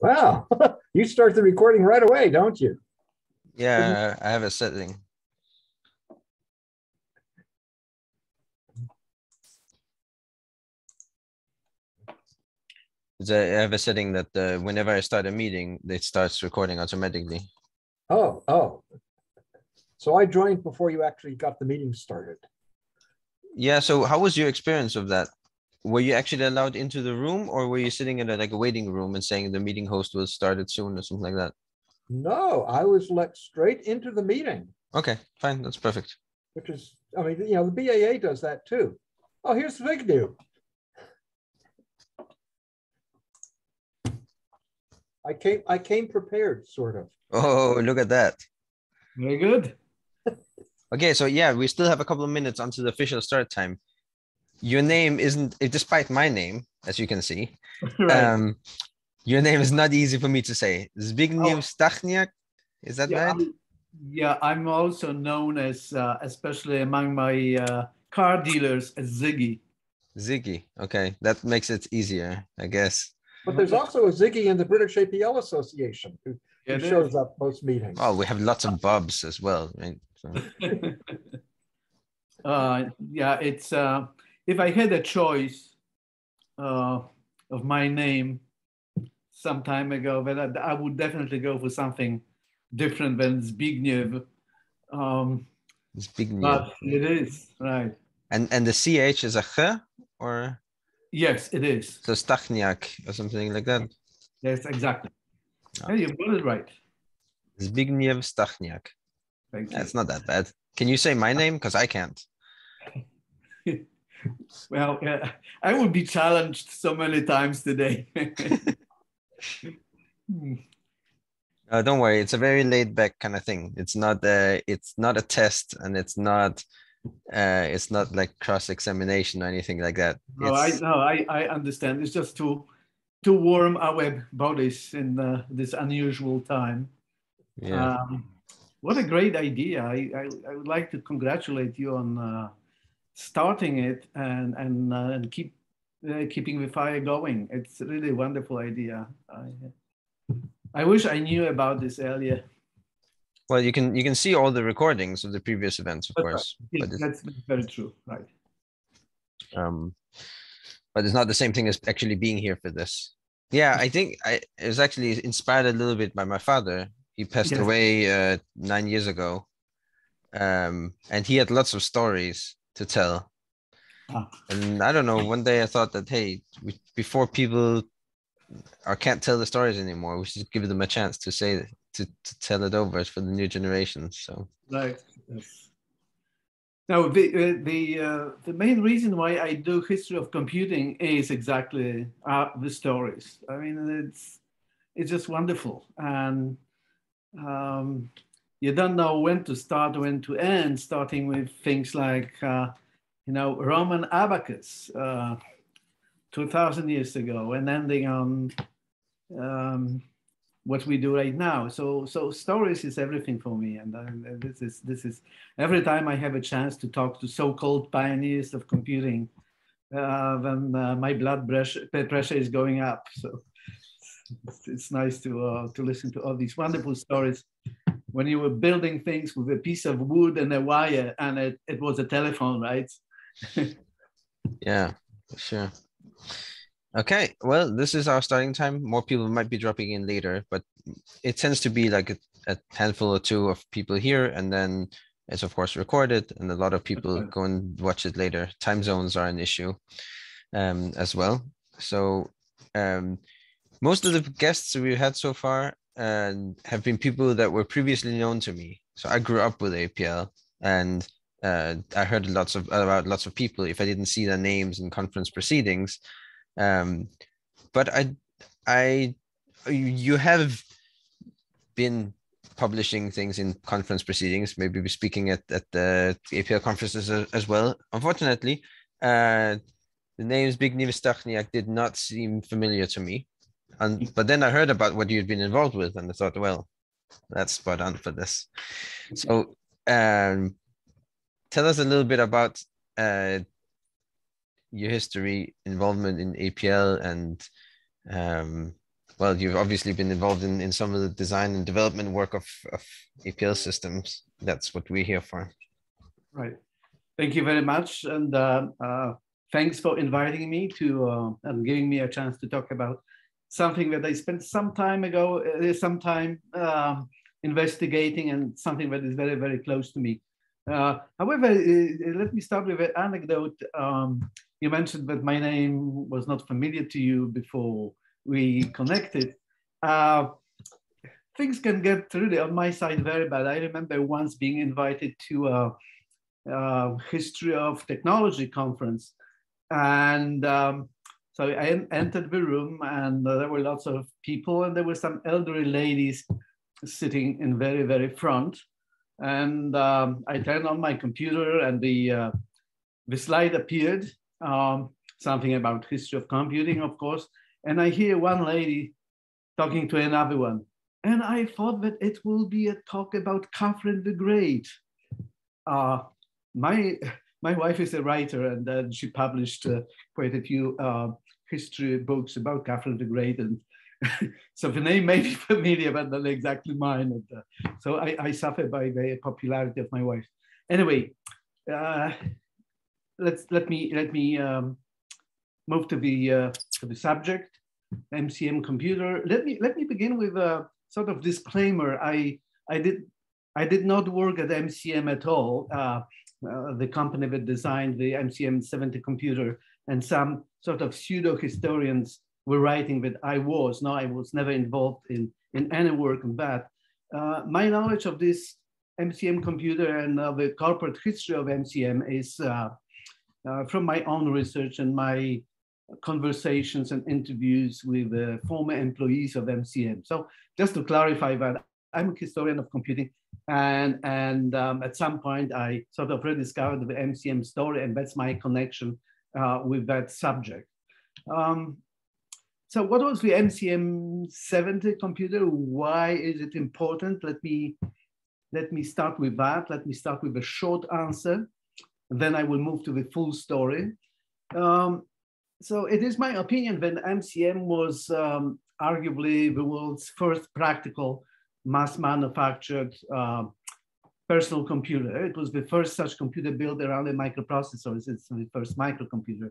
Wow, you start the recording right away, don't you? Yeah, I have a setting. I have a setting that uh, whenever I start a meeting, it starts recording automatically. Oh, oh. So I joined before you actually got the meeting started. Yeah. So how was your experience of that? Were you actually allowed into the room or were you sitting in a, like a waiting room and saying the meeting host will started soon or something like that? No, I was let straight into the meeting, Okay, fine. That's perfect. which is, I mean, you know, the BAA does that too. Oh, here's Vignew. I came, I came prepared, sort of. Oh, look at that. Very good. Okay, so yeah, we still have a couple of minutes until the official start time. Your name isn't, despite my name, as you can see, right. um, your name is not easy for me to say. Zbigniew Oh. Stachniak, is that yeah, right? I'm, yeah, I'm also known as, uh, especially among my uh, car dealers, as Ziggy. Ziggy. Okay, that makes it easier, I guess. But there's also a Ziggy in the British APL Association who who shows is. up most meetings. Oh, we have lots of Bobs as well, right? So, uh, yeah, it's uh, if I had a choice uh, of my name some time ago, but I, I would definitely go for something different than Zbigniew. Um, Zbigniew. but it is right. And and the CH is a ch or Yes, it is. so Stachniak or something like that. Yes, exactly. Ah. Yeah, you got it right. Zbigniew Stachniak. Thank you. That's not that bad. Can you say my name? Because I can't. Well, uh, I would be challenged so many times today. Uh, don't worry, it's a very laid back kind of thing. It's not a, it's not a test, and it's not, uh, it's not like cross examination or anything like that. no, I no, I, I understand. It's just to to warm our bodies in uh, this unusual time. yeah, Um, what a great idea! I, I, I would like to congratulate you on uh, starting it and and uh, and keep uh, keeping the fire going. It's really a wonderful idea. I, I wish I knew about this earlier. well, you can you can see all the recordings of the previous events, of That's right. course, Yes, but that's very true. Right. um, but it's not the same thing as actually being here for this. Yeah, I think I it was actually inspired a little bit by my father. He passed Yes. away uh, nine years ago, um, and he had lots of stories to tell. Ah. And I don't know. One day I thought that hey, we, before people or can't tell the stories anymore, we should give them a chance to say to, to tell it over for the new generations. So Right. Yes. Now, the uh, the uh, the main reason why I do history of computing is exactly uh, the stories. I mean, it's it's just wonderful, and um, you don't know when to start, when to end. Starting with things like uh, you know Roman abacus, uh, two thousand years ago, and ending on um, what we do right now. So so stories is everything for me, and this is this is every time I have a chance to talk to so-called pioneers of computing, uh, then uh, my blood pressure, pressure is going up. So it's, it's nice to uh, to listen to all these wonderful stories. When you were building things with a piece of wood and a wire, and it, it was a telephone, right? yeah, sure. Okay, well, this is our starting time. More people might be dropping in later, but it tends to be like a, a handful or two of people here, and then it's of course recorded, and a lot of people right. go and watch it later. Time zones are an issue um, as well. So um, most of the guests we've had so far uh, have been people that were previously known to me. So I grew up with APL, and uh, I heard lots of about lots of people. If I didn't see their names in conference proceedings, um, but I, I, you have been publishing things in conference proceedings. Maybe speaking at at the APL conferences as, well. Unfortunately, uh, the names Zbigniew Stachniak did not seem familiar to me. And but then I heard about what you'd been involved with, and I thought, well, that's spot on for this. So, um, tell us a little bit about uh, your history, involvement in APL, and um, well, you've obviously been involved in, in some of the design and development work of, of APL systems. That's what we're here for. Right. Thank you very much. And uh, uh, thanks for inviting me to uh, and giving me a chance to talk about something that I spent some time ago, uh, some time um, investigating and something that is very, very close to me. Uh, however, uh, let me start with an anecdote. Um, you mentioned that my name was not familiar to you before we connected. Uh, things can get really on my side very bad. I remember once being invited to a, a history of technology conference, and um, so I entered the room, and there were lots of people, and there were some elderly ladies sitting in very very front. And um, I turned on my computer, and the uh, the slide appeared. Um, something about history of computing, of course, and I hear one lady talking to another one. And I thought that it will be a talk about Catherine the Great. Uh, my, my wife is a writer and uh, she published uh, quite a few uh, history books about Catherine the Great. And so the name may be familiar, but not exactly mine. And, uh, so I, I suffer by the popularity of my wife. Anyway, uh, let's let me let me um, move to the uh, to the subject, MCM computer. Let me let me begin with a sort of disclaimer. I I did I did not work at MCM at all. Uh, uh, the company that designed the MCM 70 computer, and some sort of pseudo historians were writing that I was. No, I was never involved in in any work on that. Uh, my knowledge of this MCM computer and uh, the corporate history of MCM is uh, uh, from my own research and my conversations and interviews with former employees of MCM. So just to clarify that, I'm a historian of computing, and and um, at some point I sort of rediscovered the MCM story, and that's my connection uh, with that subject. Um, so what was the MCM 70 computer? Why is it important? Let me let me start with that. Let me start with a short answer. Then I will move to the full story. Um, so it is my opinion that MCM was um, arguably the world's first practical mass manufactured uh, personal computer. It was the first such computer built around a microprocessor. It's the first microcomputer.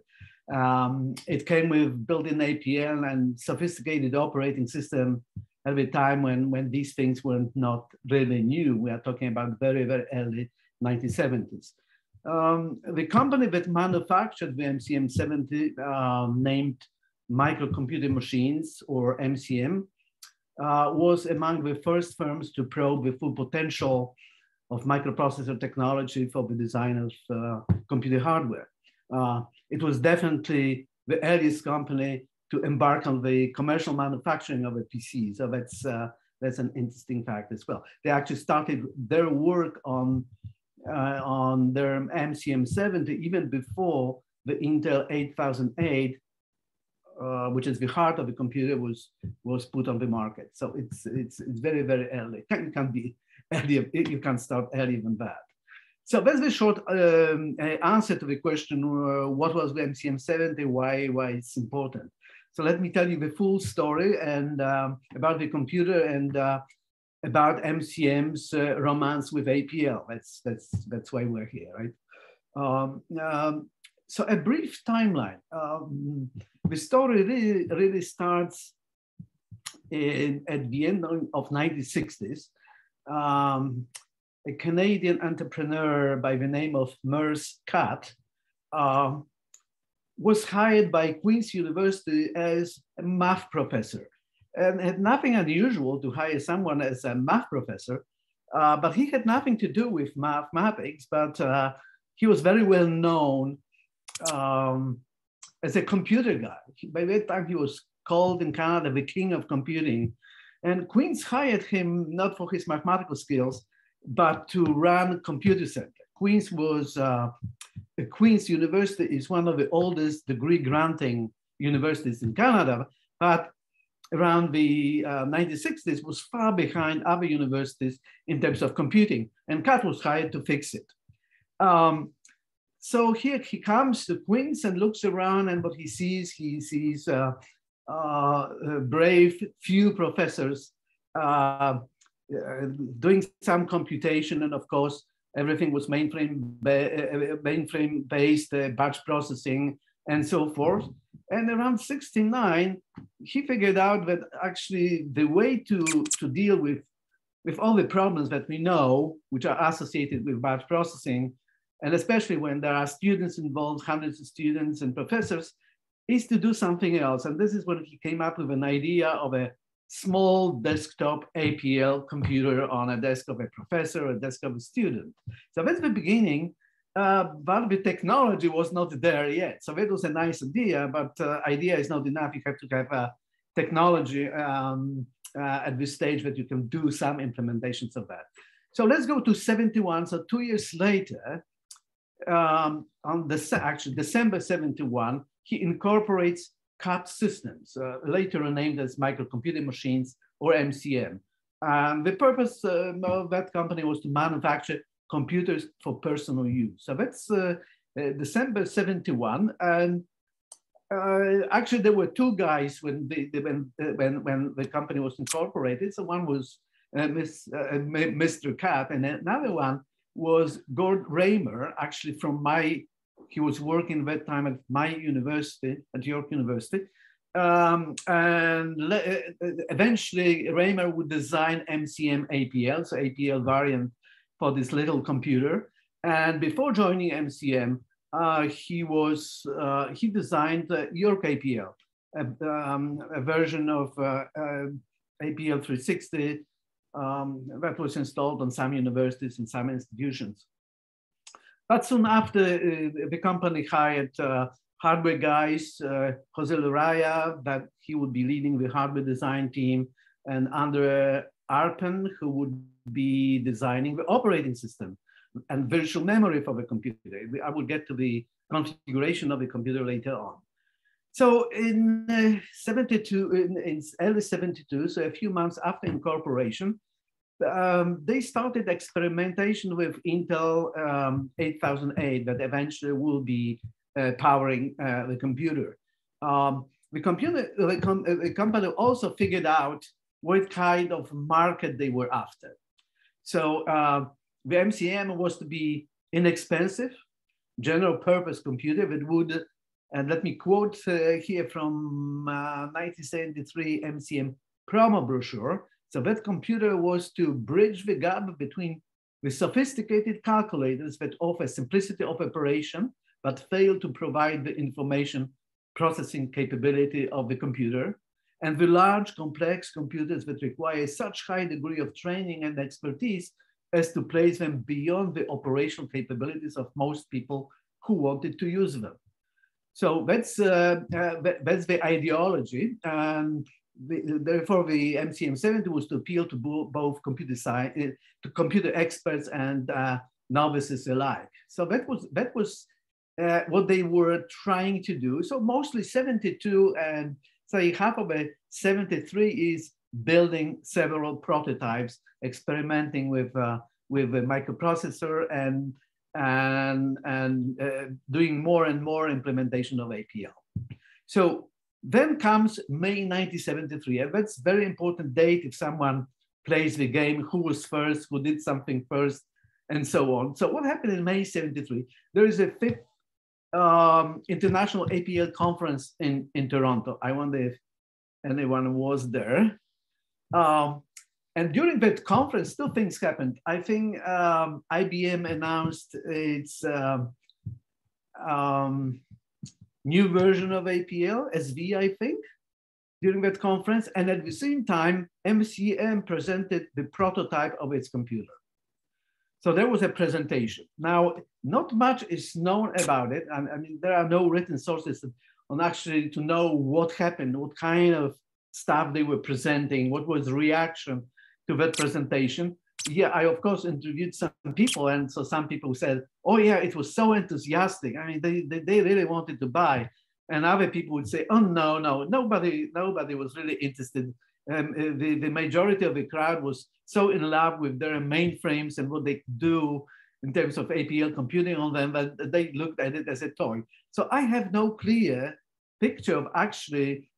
Um, it came with built-in APL and sophisticated operating system at the time when, when these things were not really new. We are talking about very, very early 1970s. Um, the company that manufactured the MCM70 um, named Microcomputer Machines or MCM uh, was among the first firms to probe the full potential of microprocessor technology for the design of uh, computer hardware. Uh, it was definitely the earliest company to embark on the commercial manufacturing of a PC. So that's, uh, that's an interesting fact as well. They actually started their work on uh, on their MCM70 even before the Intel 8008, uh, which is the heart of the computer, was was put on the market. So it's it's it's very very early. You can be earlier. You can start earlier than that. So that's the short um, answer to the question: uh, What was the MCM70? Why why it's important? So let me tell you the full story and um, about the computer and uh, about MCM's uh, romance with APL. That's, that's, that's why we're here, right? Um, um, so a brief timeline. Um, the story really, really starts in, at the end of 1960s. Um, a Canadian entrepreneur by the name of Mers Kutt uh, was hired by Queen's University as a math professor and had nothing unusual to hire someone as a math professor, uh, but he had nothing to do with math mathematics, but uh, he was very well known um, as a computer guy. By that time, he was called in Canada the king of computing. And Queen's hired him not for his mathematical skills, but to run computer center. Queen's was, uh, Queen's University is one of the oldest degree granting universities in Canada, but around the uh, 1960s was far behind other universities in terms of computing, and Kutt was hired to fix it. Um, so here he comes to Queens and looks around, and what he sees, he sees uh, brave few professors uh, doing some computation, and of course, everything was mainframe ba mainframe based batch processing and so forth. And around 69, he figured out that actually the way to, to deal with, with all the problems that we know, which are associated with batch processing, and especially when there are students involved, hundreds of students and professors, is to do something else. And this is when he came up with an idea of a small desktop APL computer on a desk of a professor, a desk of a student. So that's the beginning uh, but the technology was not there yet. So it was a nice idea, but uh, idea is not enough. You have to have a technology um, uh, at this stage that you can do some implementations of that. So let's go to 71. So two years later, um, on the actually December 71, he incorporates Kutt systems, uh, later named as microcomputing machines or MCM. Um, the purpose uh, of that company was to manufacture computers for personal use. So that's uh, uh, December 71. And uh, actually, there were two guys when, the, when, uh, when, when the company was incorporated. So one was uh, Miss, Mr. Kutt, and another one was Gord Ramer, actually from my, he was working that time at my university, at York University. Um, and eventually Ramer would design MCM APL, so APL variant for this little computer. And before joining MCM, uh, he was uh, he designed uh, York APL, a, um, a version of uh, uh, APL 360 um, that was installed on some universities and some institutions. But soon after, uh, the company hired hardware guys, Jose Laraya, that he would be leading the hardware design team, and Andre Arpin, who would be designing the operating system and virtual memory for the computer. I will get to the configuration of the computer later on. So in uh, 72, in, in, early 72, so a few months after incorporation, um, they started experimentation with Intel um, 8008 that eventually will be uh, powering uh, the computer. Um, the computer, the, com the company also figured out what kind of market they were after. So uh, the MCM was to be inexpensive, general purpose computer that would, and let me quote uh, here from uh, 1973 MCM promo brochure. So that computer was to bridge the gap between the sophisticated calculators that offer simplicity of operation, but fail to provide the information processing capability of the computer and the large complex computers that require such high degree of training and expertise as to place them beyond the operational capabilities of most people who wanted to use them. So that's, uh, uh, that's the ideology. The, therefore, the MCM70 was to appeal to bo both computer science, uh, to computer experts and uh, novices alike. So that was, that was uh, what they were trying to do. So mostly 72 and say half of it, 73 is building several prototypes, experimenting with, uh, with a microprocessor and, and, and uh, doing more and more implementation of APL. So then comes May 1973, and that's very important date if someone plays the game, who was first, who did something first, and so on. So what happened in May 73? There is a fifth um, international APL conference in, in Toronto. I wonder if anyone was there. Um, and during that conference, two things happened. I think um, IBM announced its um, um new version of APL, SV, I think, during that conference. And at the same time, MCM presented the prototype of its computer. So there was a presentation. Now, not much is known about it. I, I mean, there are no written sources on actually to know what happened, what kind of stuff they were presenting, what was the reaction to that presentation. Yeah, I of course interviewed some people, and so some people said, "Oh yeah, it was so enthusiastic. I mean, they they, they really wanted to buy." And other people would say, "Oh no, no, nobody nobody was really interested um, uh, the, the majority of the crowd was so in love with their mainframes and what they do in terms of APL computing on them that they looked at it as a toy. So I have no clear picture of actually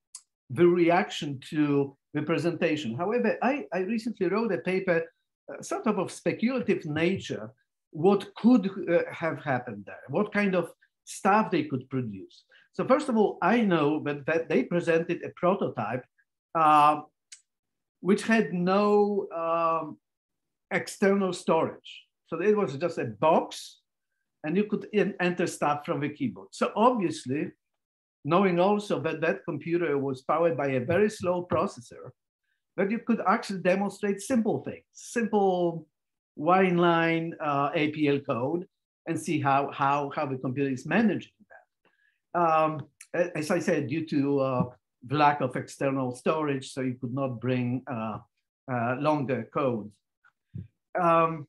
the reaction to the presentation. However, I, I recently wrote a paper, sort of of speculative nature, what could uh, have happened there, what kind of stuff they could produce. So first of all, I know that, that they presented a prototype uh, which had no um, external storage. So it was just a box and you could in, enter stuff from the keyboard. So obviously, knowing also that that computer was powered by a very slow processor, that you could actually demonstrate simple things, simple wine line uh, APL code and see how, how, how the computer is managing that. Um, as I said, due to uh, lack of external storage, so you could not bring uh, uh, longer codes. Um,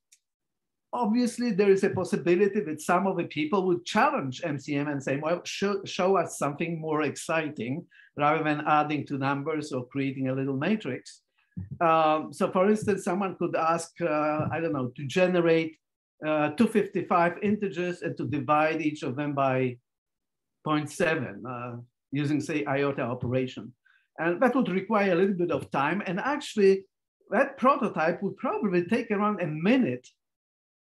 obviously, there is a possibility that some of the people would challenge MCM and say, well, show, show us something more exciting rather than adding two numbers or creating a little matrix. Um, so for instance, someone could ask, uh, I don't know, to generate uh, 255 integers and to divide each of them by 0.7. Uh, using, say, iota operation. And that would require a little bit of time. And actually, that prototype would probably take around a minute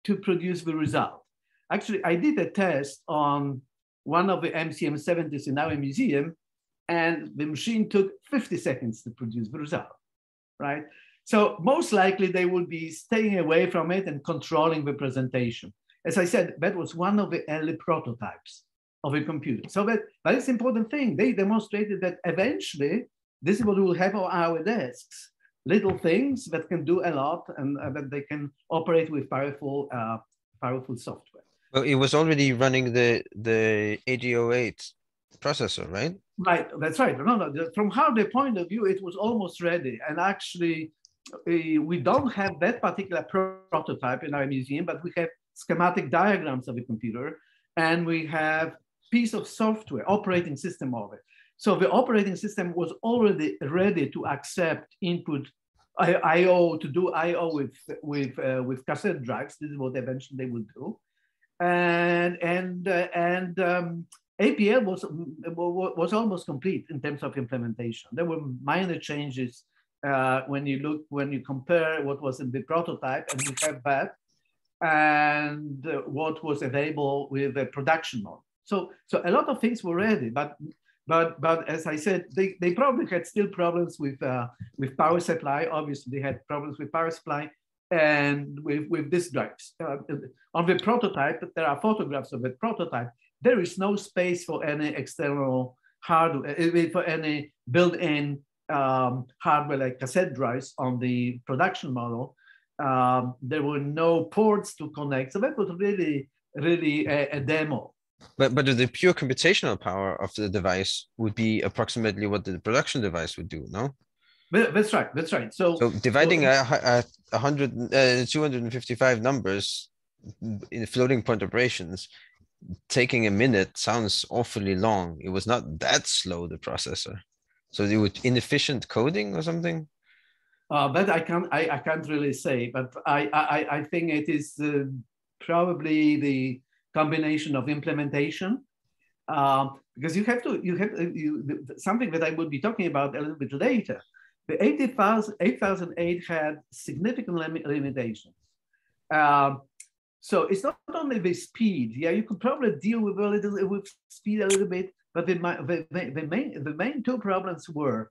to produce the result. Actually, I did a test on one of the MCM 70s in our museum, and the machine took 50 seconds to produce the result, right? So most likely they would be staying away from it and controlling the presentation. As I said, that was one of the early prototypes of a computer. So that, that is important thing. They demonstrated that eventually this is what we will have on our desks, little things that can do a lot and uh, that they can operate with powerful, uh, powerful software. Well, it was already running the, the 8008 processor, right? Right, that's right. No, no, from hardware point of view, it was almost ready. And actually, uh, we don't have that particular prototype in our museum, but we have schematic diagrams of the computer and we have piece of software, operating system of it. So the operating system was already ready to accept input I/O to do I/O with with uh, with cassette drives. This is what eventually they will do, and and uh, and um, APL was was almost complete in terms of implementation. There were minor changes uh, when you look when you compare what was in the prototype and you have that, and what was available with the production mode. So, so a lot of things were ready, but but but as I said, they, they probably had still problems with uh, with power supply. Obviously, they had problems with power supply and with with disk drives. Uh, on the prototype, there are photographs of the prototype. There is no space for any external hardware, uh, for any built-in um, hardware like cassette drives on the production model. Um, there were no ports to connect, so that was really really a, a demo. But but the pure computational power of the device would be approximately what the production device would do, no? That's right. That's right. So, so dividing so, a, a, hundred, uh, 255 numbers in floating point operations, taking a minute sounds awfully long. It was not that slow, the processor. So it would inefficient coding or something? Uh, but I can't, I, I can't really say, but I, I, I think it is uh, probably the combination of implementation uh, because you have to you have uh, you, something that I will be talking about a little bit later. The 8008 had significant lim limitations. Uh, so it's not only the speed. Yeah, you could probably deal with a little with speed a little bit, but the, the, the main the main two problems were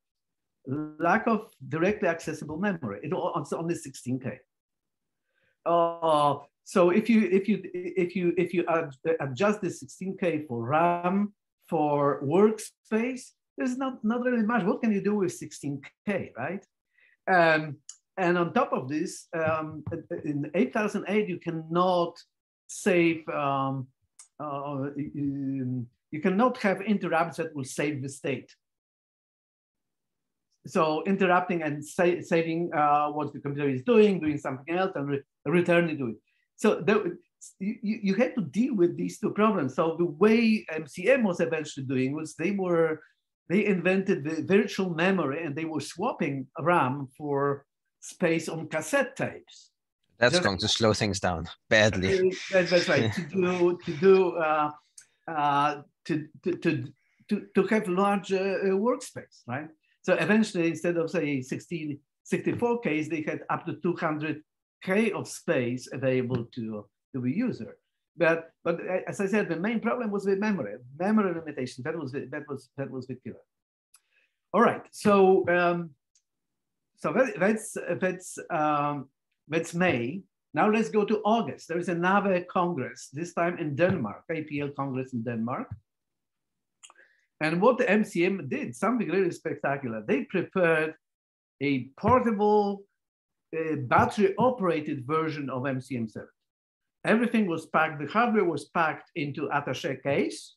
lack of directly accessible memory. It was only 16k. Uh, so if you if you if you if you adjust the 16k for RAM for workspace, there's not not really much. What can you do with 16k, right? Um, and on top of this, um, in 8008, you cannot save. Um, uh, you, cannot have interrupts that will save the state. So interrupting and sa saving uh, what the computer is doing, doing something else, and re returning to it. So there, you, you had to deal with these two problems. So the way MCM was eventually doing was they were, they invented the virtual memory and they were swapping RAM for space on cassette tapes. That's going to slow things down badly. That's, that's right. to do, to do, uh, uh, to, to, to, to, to have large uh, workspace, right? So eventually, instead of say 16, 64Ks, they had up to 200K of space available to, to the user. But, but as I said, the main problem was with memory, memory limitation. That was the, that was that was the killer. All right, so um, so that, that's that's um, that's May. Now let's go to August. There is another Congress, this time in Denmark, APL Congress in Denmark. And what the MCM did, something really spectacular. They prepared a portable, uh, battery operated version of MCM7. Everything was packed, the hardware was packed into attache case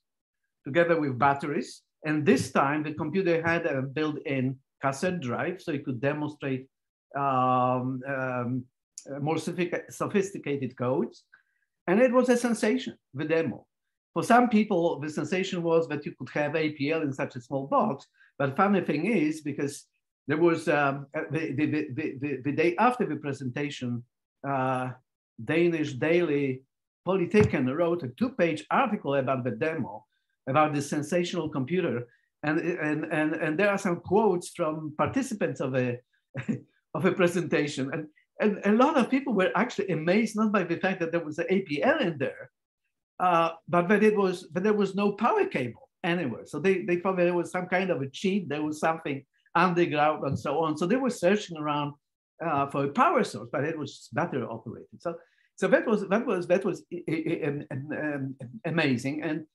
together with batteries. And this time the computer had a built-in cassette drive so it could demonstrate um, um, more sophisticated codes. And it was a sensation, the demo. For some people, the sensation was that you could have APL in such a small box. But funny thing is, because there was um, the, the, the, the, the day after the presentation, uh, Danish daily Politiken wrote a two-page article about the demo, about the sensational computer. And, and, and, and there are some quotes from participants of a, of a presentation. And, and a lot of people were actually amazed, not by the fact that there was an APL in there, uh, but that it was that there was no power cable anywhere. So they, they thought there was some kind of a cheat, there was something underground and so on. So they were searching around uh, for a power source, but it was battery operated. So so that was that was that was amazing. And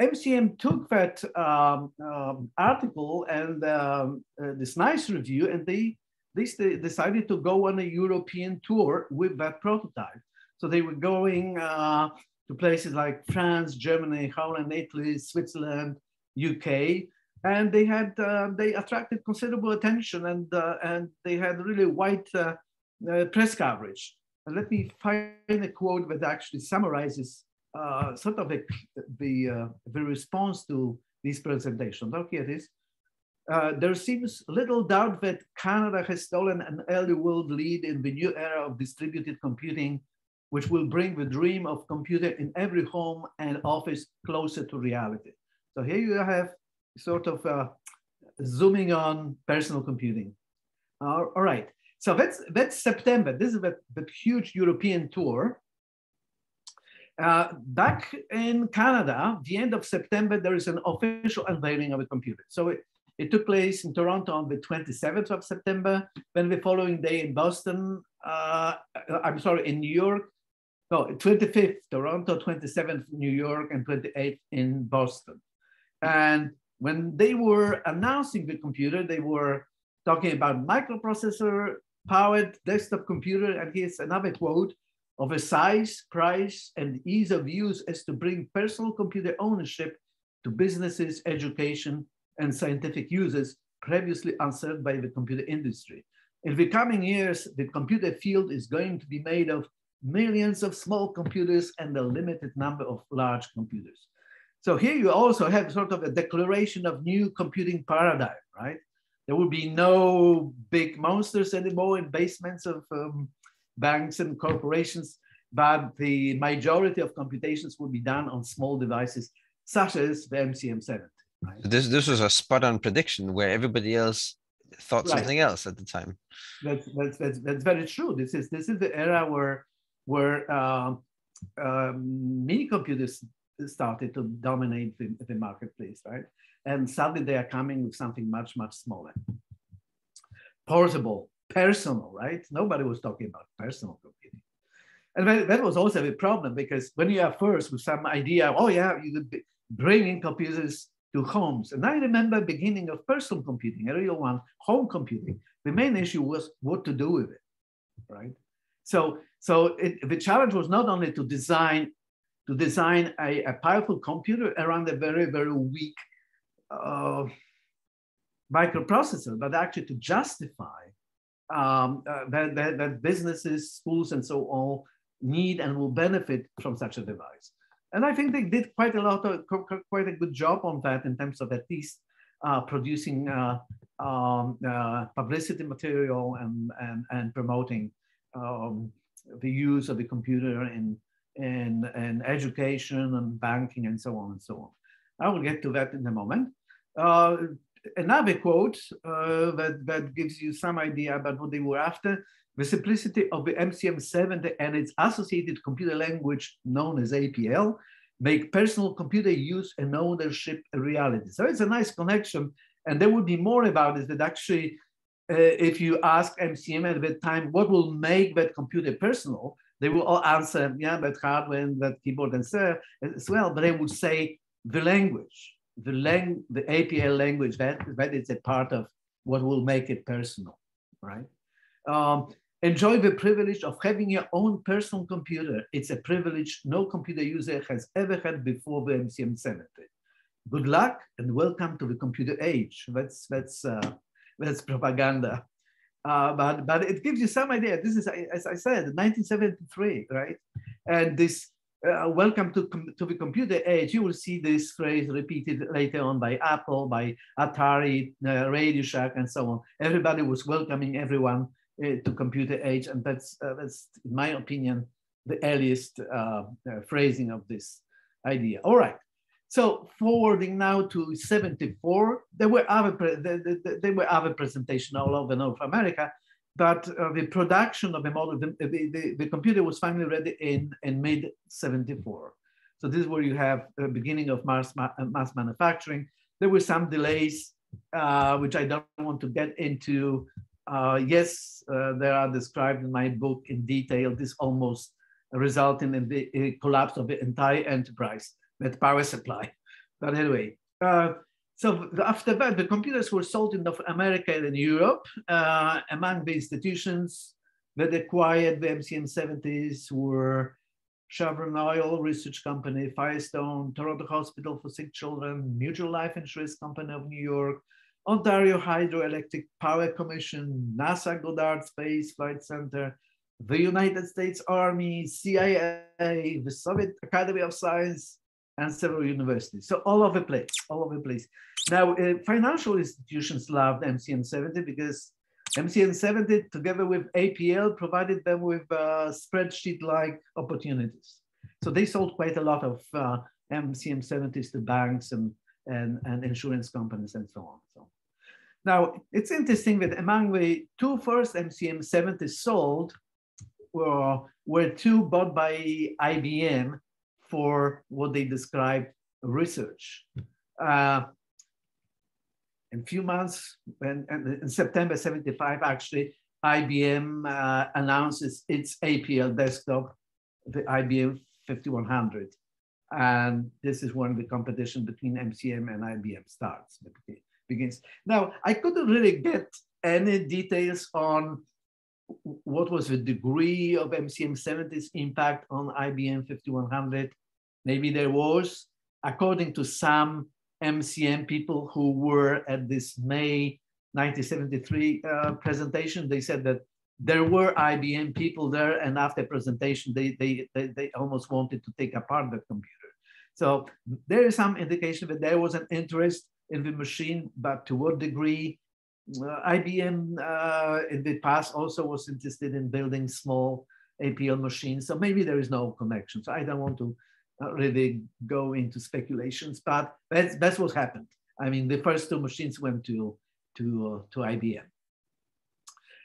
MCM took that um, um, article and um, uh, this nice review, and they they decided to go on a European tour with that prototype. So they were going uh, to places like France, Germany, Holland, Italy, Switzerland, UK, and they had uh, they attracted considerable attention and uh, and they had really wide uh, uh, press coverage. And let me find a quote that actually summarizes uh, sort of a, the the response to these presentations. Okay, it is. Uh, there seems little doubt that Canada has stolen an early world lead in the new era of distributed computing, which will bring the dream of computer in every home and office closer to reality. So here you have sort of uh, zooming on personal computing. Uh, all right, so that's, that's September. This is the huge European tour. Uh, back in Canada, the end of September, there is an official unveiling of a computer. So it, it took place in Toronto on the 27th of September. Then the following day in Boston, uh, I'm sorry, in New York. No, 25th, Toronto, 27th, New York, and 28th in Boston. And when they were announcing the computer, they were talking about microprocessor powered desktop computer. And here's another quote of a size, price, and ease of use as to bring personal computer ownership to businesses, education, and scientific uses previously unserved by the computer industry. In the coming years, the computer field is going to be made of millions of small computers and a limited number of large computers. So here you also have sort of a declaration of new computing paradigm, right? There will be no big monsters anymore in basements of um, banks and corporations, but the majority of computations will be done on small devices, such as the MCM7. Right? This this was a spot on prediction where everybody else thought right. something else at the time. That's, that's that's that's very true. This is this is the era where where uh, um, mini computers started to dominate the, the marketplace, right? And suddenly they are coming with something much much smaller, portable, personal, right? Nobody was talking about personal computing. And that, was also a problem because when you are first with some idea, oh yeah, you could bring in computers to homes. And I remember beginning of personal computing, a real one, home computing. The main issue was what to do with it, right? So, so it, the challenge was not only to design to design a, a powerful computer around a very, very weak uh, microprocessor, but actually to justify um, uh, that, that, that businesses, schools, and so on need and will benefit from such a device. And I think they did quite a lot of quite a good job on that in terms of at least uh, producing uh, um, uh, publicity material and and, and promoting um, the use of the computer in, in in education and banking and so on and so on. I will get to that in a moment. Another quote uh, that, that gives you some idea about what they were after. The simplicity of the MCM70 and its associated computer language known as APL make personal computer use and ownership a reality. So it's a nice connection. And there would be more about it that actually, uh, if you ask MCM at that time, what will make that computer personal, they will all answer, yeah, that hardware and that keyboard and so as well, but they would say the language, the lang the APL language, that, that is a part of what will make it personal, right? Um, enjoy the privilege of having your own personal computer. It's a privilege no computer user has ever had before the MCM70. Good luck and welcome to the computer age. That's, that's, uh, that's propaganda. Uh, but, but it gives you some idea. This is, as I said, 1973, right? And this uh, welcome to, to the computer age, you will see this phrase repeated later on by Apple, by Atari, uh, Radio Shack, and so on. Everybody was welcoming everyone uh, to computer age, and that's, uh, that's, in my opinion, the earliest uh, uh, phrasing of this idea. All right, so forwarding now to 74, there were other, there were other presentations all over North America, but uh, the production of the model, the, the, the, computer was finally ready in, in mid 74. So this is where you have the beginning of mass, mass manufacturing. There were some delays, uh, which I don't want to get into. Uh, yes, uh, they are described in my book in detail. This almost resulted in the collapse of the entire enterprise with power supply. But anyway, uh, so after that, the computers were sold in North America and in Europe. Uh, among the institutions that acquired the MCM70s were Chevron Oil Research Company, Firestone, Toronto Hospital for Sick Children, Mutual Life Insurance Company of New York, Ontario Hydroelectric Power Commission, NASA Goddard Space Flight Center, the United States Army, CIA, the Soviet Academy of Science, and several universities. So all over the place, all over the place. Now, uh, financial institutions loved MCM70 because MCM70 together with APL provided them with uh, spreadsheet-like opportunities. So they sold quite a lot of uh, MCM70s to banks and, and, and insurance companies and so on. So now it's interesting that among the two first MCM70s sold were, were two bought by IBM for what they described research. Uh, in a few months, in September 75, actually, IBM uh, announces its APL desktop, the IBM 5100. And this is when the competition between MCM and IBM starts, begins. Now, I couldn't really get any details on what was the degree of MCM70's impact on IBM 5100? Maybe there was, according to some MCM people who were at this May 1973 uh, presentation, they said that there were IBM people there, and after presentation, they, they, they, they almost wanted to take apart the computer. So there is some indication that there was an interest in the machine, but to what degree IBM uh, in the past also was interested in building small APL machines. So maybe there is no connection. So I don't want to uh, really go into speculations, but that's, that's what happened. I mean, the first two machines went to, to, to IBM.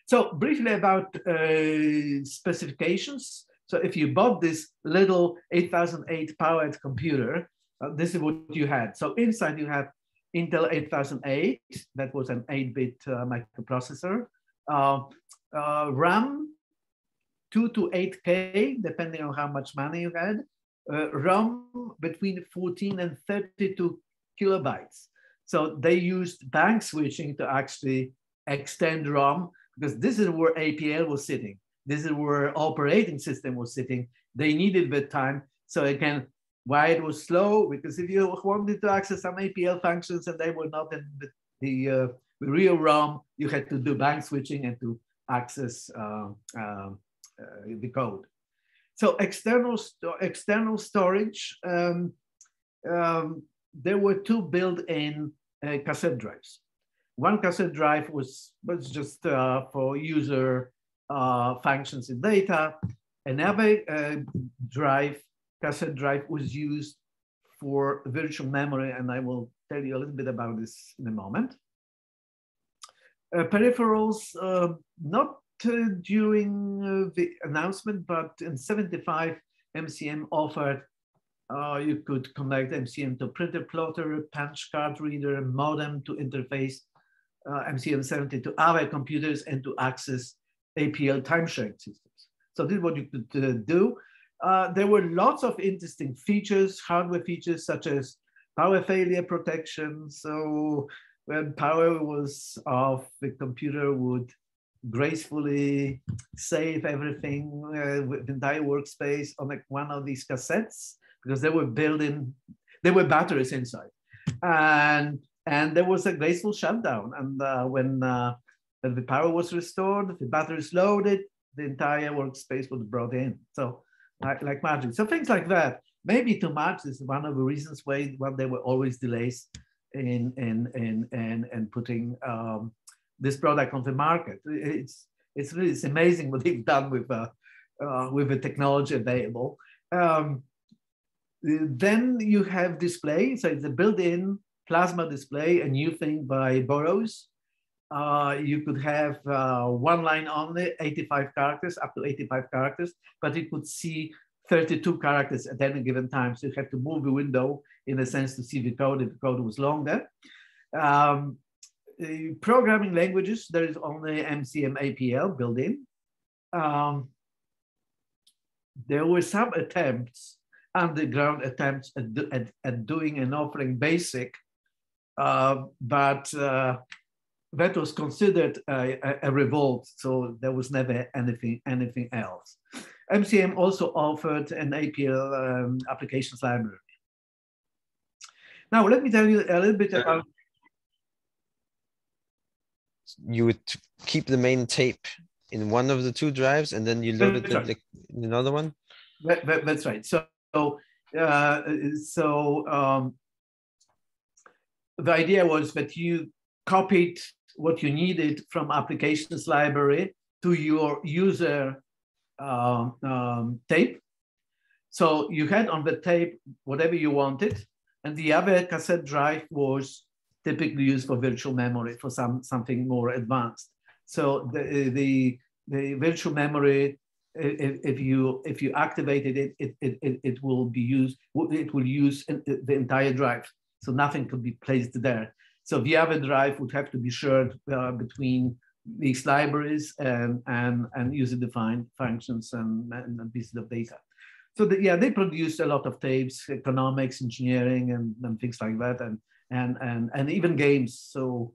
So briefly about uh, specifications. So if you bought this little 8008 powered computer, uh, this is what you had. So inside you have Intel 8008, that was an 8-bit uh, microprocessor. Uh, uh, RAM, 2 to 8K, depending on how much money you had. Uh, RAM between 14 and 32 kilobytes. So they used bank switching to actually extend RAM because this is where APL was sitting. This is where operating system was sitting. They needed the time. So again, why it was slow? Because if you wanted to access some APL functions and they were not in the, the, uh, real ROM, you had to do bank switching and to access uh, uh, uh the code. So external, sto external storage, um, um, there were two built-in uh, cassette drives. One cassette drive was, was just uh, for user functions and data. Another drive cassette drive was used for virtual memory, and I will tell you a little bit about this in a moment. Uh, peripherals, uh, not uh, during the announcement, but in 75, MCM offered uh, you could connect MCM to printer plotter, punch card reader, modem to interface uh, MCM70 to other computers and to access APL time sharing systems. So this is what you could uh, do. Uh, there were lots of interesting features, hardware features such as power failure protection. So when power was off, the computer would gracefully save everything uh, with the entire workspace on like one of these cassettes because they were building, there were batteries inside. And, and there was a graceful shutdown. And uh, when, uh, the power was restored, the batteries loaded, the entire workspace was brought in. So like, like magic. So things like that. Maybe too much is one of the reasons why, why there were always delays in, in, in, in, in putting um, this product on the market. It's, it's really it's amazing what they've done with, uh, uh, with the technology available. Um, then you have display. So it's a built-in plasma display, a new thing by Burroughs. Uh, you could have uh, one line only, 85 characters, up to 85 characters, but you could see 32 characters at any given time. So you had to move the window in a sense to see the code if the code was longer. Um, programming languages, there is only MCM APL built in. Um, there were some attempts underground attempts at, at, at doing and offering basic, uh, but uh, that was considered a, a, revolt, so there was never anything, anything else. MCM also offered an APL um, applications library. Now, let me tell you a little bit about. You would keep the main tape in one of the two drives and then you load it in, the, in another one? That, that, that's right. So so, uh, so um, the idea was that you copied what you needed from applications library to your user um, um, tape. So you had on the tape whatever you wanted, and the other cassette drive was typically used for virtual memory for some something more advanced. So the the, the virtual memory if, if you if you activated it, it, it, it, it will be used, it will use the entire drive. So nothing could be placed there. So the other drive would have to be shared uh, between these libraries and, and, and user-defined functions and, and pieces of data. So the, yeah, they produced a lot of tapes, economics, engineering, and, and things like that, and and and and even games. So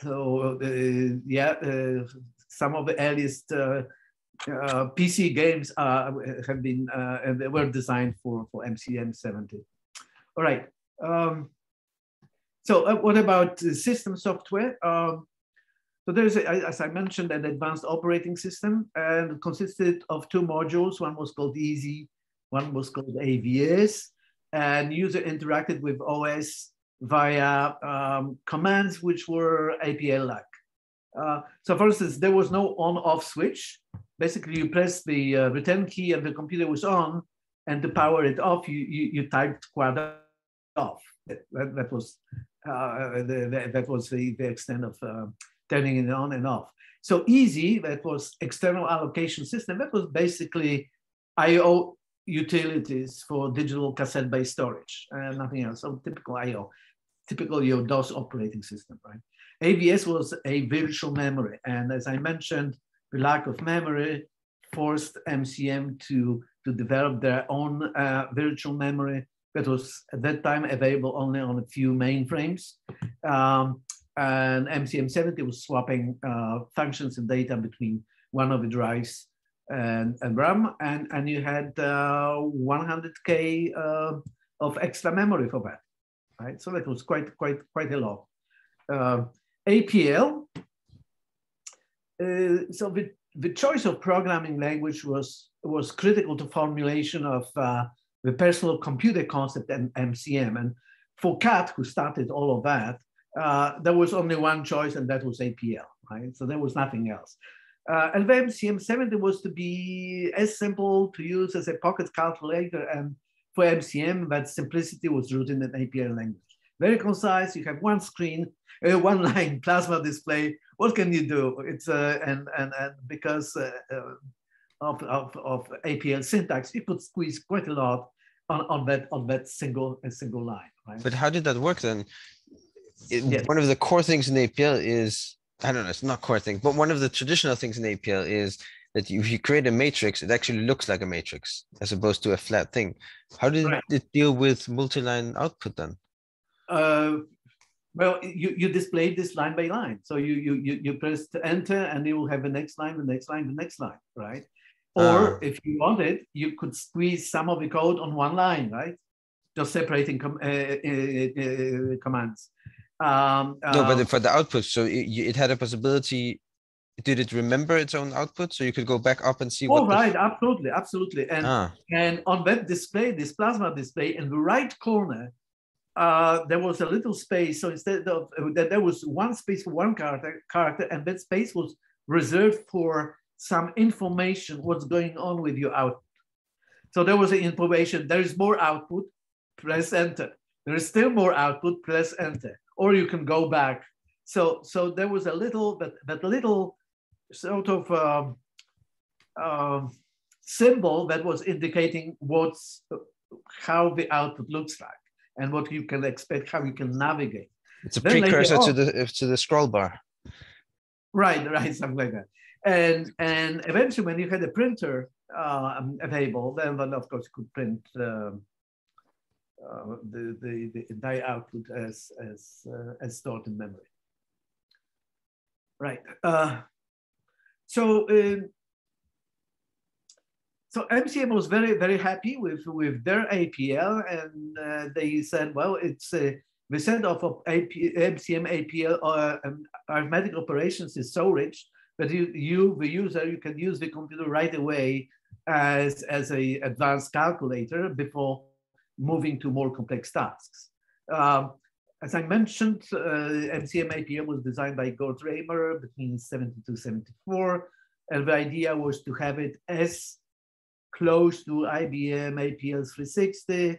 so uh, yeah, uh, some of the earliest uh, uh, PC games uh, have been uh, were designed for for MCM 70. All right. Um, so uh, what about the system software? Um, so there's, a, as I mentioned, an advanced operating system and consisted of two modules. One was called Easy, one was called AVS, and user interacted with OS via um, commands which were APL-like. Uh, so for instance, there was no on-off switch basically you press the uh, return key and the computer was on and to power it off, you, you, you typed quad off. That, that was, the, the, that was the, the extent of uh, turning it on and off. So easy, that was external allocation system. That was basically IO utilities for digital cassette-based storage, uh, nothing else. So typical IO, typical your DOS operating system, right? AVS was a virtual memory. And as I mentioned, the lack of memory forced MCM to, to develop their own uh, virtual memory that was at that time available only on a few mainframes. Um, and MCM70 was swapping uh, functions and data between one of the drives and, and RAM, and, and you had uh, 100K uh, of extra memory for that, right? So that was quite, quite, quite a lot. Uh, APL uh, so the, the choice of programming language was, was critical to formulation of uh, the personal computer concept and MCM. And for Kutt, who started all of that, uh, there was only one choice, and that was APL, right? So there was nothing else. Uh, and the MCM70 was to be as simple to use as a pocket calculator. And for MCM, that simplicity was rooted in APL language. very concise. You have one screen, uh, one line plasma display. What can you do? It's uh, and and and because uh, uh, of, of of APL syntax, you could squeeze quite a lot on, on that on that single a single line. Right? But how did that work then? It- Yes. One of the core things in APL is, I don't know, it's not core thing, but one of the traditional things in APL is that if you create a matrix, it actually looks like a matrix as opposed to a flat thing. How did Right. it deal with multi-line output then? uh, well, you, you display this line by line. So you, you, you, you press enter and you will have the next line, the next line, the next line, right? Or Ah. if you wanted, you could squeeze some of the code on one line, right? Just separating com- uh, uh, uh, commands. Um, No, uh, but for the output, so it, it had a possibility. Did it remember its own output? So you could go back up and see oh, right, absolutely, absolutely. And Ah, And on that display, this plasma display, in the right corner, uh, there was a little space. So instead of uh, that, there was one space for one character, character, and that space was reserved for some information, what's going on with your output. So there was an information. There is more output. Press enter. There is still more output. Press enter. Or you can go back. So so there was a little, but that little sort of. Um, um, symbol that was indicating what's how the output looks like and what you can expect, how you can navigate. it's a Then later precursor to the to the scroll bar. Right, right, something like that. And and eventually, when you had a printer uh, available, then, then of course you could print um, uh, the, the the entire output as as uh, as stored in memory. Right. Uh, so. Um, so MCM was very, very happy with, with their APL, and uh, they said, well, it's uh, the set of of AP, MCM APL uh, um, arithmetic operations is so rich that you, you, the user, you can use the computer right away as, as a advanced calculator before moving to more complex tasks. Um, as I mentioned, uh, MCM APL was designed by Gord Ramer between 72 74, and the idea was to have it as close to IBM APL 360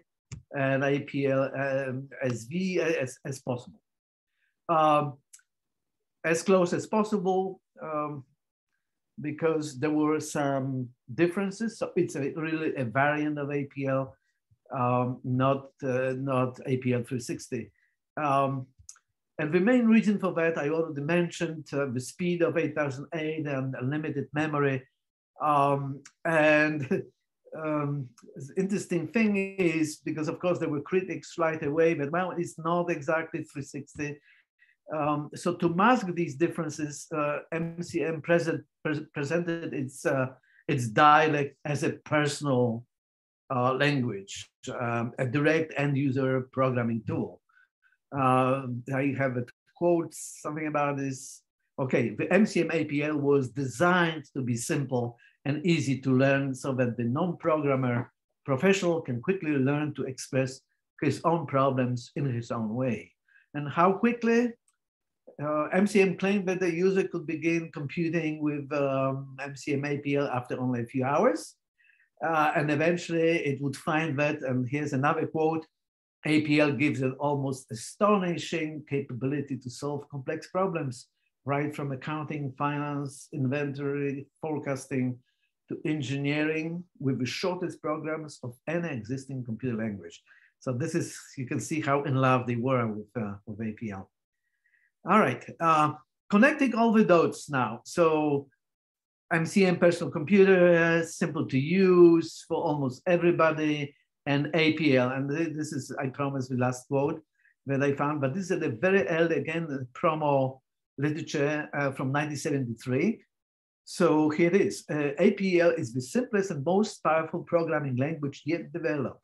and APL um, SV as, as possible. Um, as close as possible um, because there were some differences. So it's a, really a variant of APL, um, not, uh, not APL 360. Um, and the main reason for that, I already mentioned uh, the speed of 8008 and unlimited memory. Um, and um, interesting thing is because, of course, there were critics right away, but well, it's not exactly 360. Um, so to mask these differences, uh, MCM present, pre presented its uh, its dialect as a personal uh, language, um, a direct end user programming tool. Uh, I have a quote something about this. Okay, the MCM APL was designed to be simple and easy to learn so that the non-programmer professional can quickly learn to express his own problems in his own way. And how quickly? Uh, MCM claimed that the user could begin computing with um, MCM APL after only a few hours. Uh, and eventually it would find that, and here's another quote, APL gives an almost astonishing capability to solve complex problems, right from accounting, finance, inventory, forecasting, to engineering with the shortest programs of any existing computer language. So this is, you can see how in love they were with, uh, with APL. All right, uh, connecting all the dots now. So MCM personal computer, simple to use for almost everybody, and APL. And this is, I promise, the last quote that I found, but this is a very early, again, promo literature uh, from 1973. So here it is. Uh, APL is the simplest and most powerful programming language yet developed.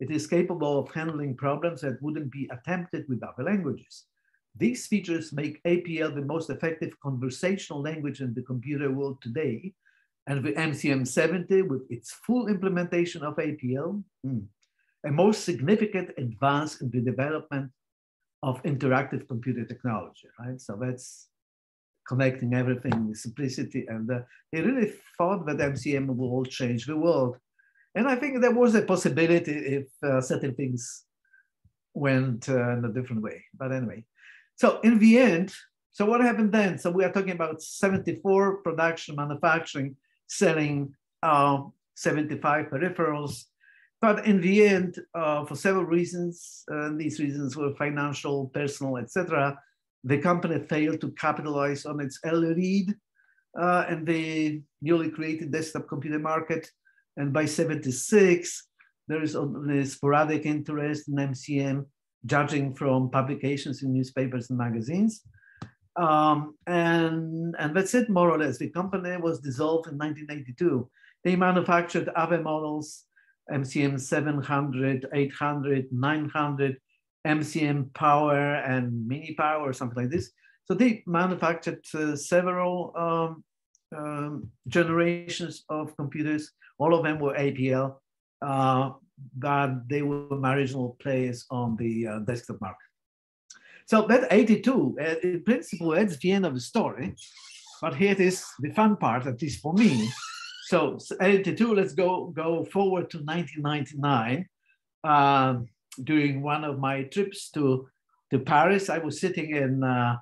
It is capable of handling problems that wouldn't be attempted with other languages. These features make APL the most effective conversational language in the computer world today. And the MCM70, with its full implementation of APL, hmm, a most significant advance in the development of interactive computer technology, right? So that's connecting everything with simplicity. And uh, he really thought that MCM will change the world. And I think there was a possibility if uh, certain things went uh, in a different way. But anyway, so in the end, so what happened then? So we are talking about 74 production, manufacturing, selling uh, 75 peripherals. But in the end, uh, for several reasons, uh, these reasons were financial, personal, etc., the company failed to capitalize on its early lead uh, and the newly created desktop computer market. And by 76, there is only sporadic interest in MCM, judging from publications in newspapers and magazines. Um, and, and that's it, more or less. The company was dissolved in 1982. They manufactured other models, MCM 700, 800, 900, MCM Power and Mini Power or something like this. So they manufactured uh, several um, um, generations of computers. All of them were APL, uh, but they were marginal players on the uh, desktop market. So that 82, uh, in principle, that's the end of the story. But here it is, the fun part, at least for me. So 82, let's go, go forward to 1999. Um, during one of my trips to, to Paris, I was sitting in uh,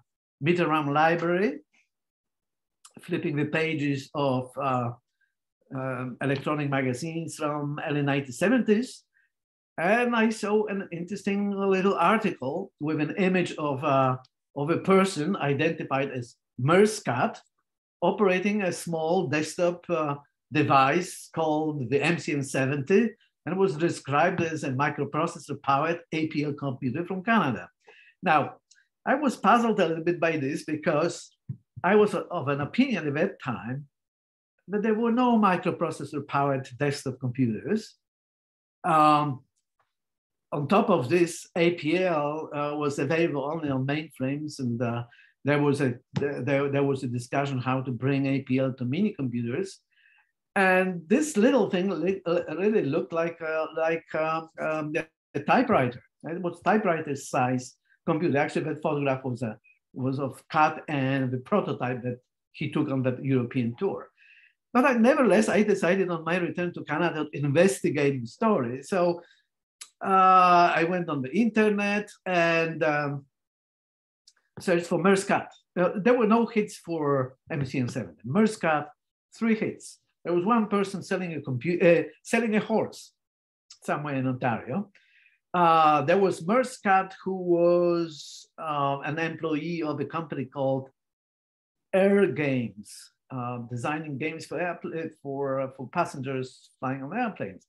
Mitterrand Library, flipping the pages of uh, um, electronic magazines from early 1970s. And I saw an interesting little article with an image of, uh, of a person identified as Mers Kutt operating a small desktop uh, device called the MCM70 and was described as a microprocessor powered APL computer from Canada. Now, I was puzzled a little bit by this because I was of an opinion at that time that there were no microprocessor powered desktop computers. Um, on top of this, APL uh, was available only on mainframes, and uh, there was a there, there was a discussion how to bring APL to mini computers. And this little thing uh, really looked like uh, like um, a typewriter. It was typewriter size computer. Actually, that photograph was a was of Kutt and the prototype that he took on that European tour. But I, nevertheless, I decided on my return to Canada to investigate the story. So uh, I went on the internet and um, searched for Mers Kutt. Uh, there were no hits for MCM7. Mers Kutt, three hits. There was one person selling a computer, uh, selling a horse somewhere in Ontario. Uh, there was Mers Kutt, who was uh, an employee of a company called Air Games, uh, designing games for air, for for passengers flying on airplanes.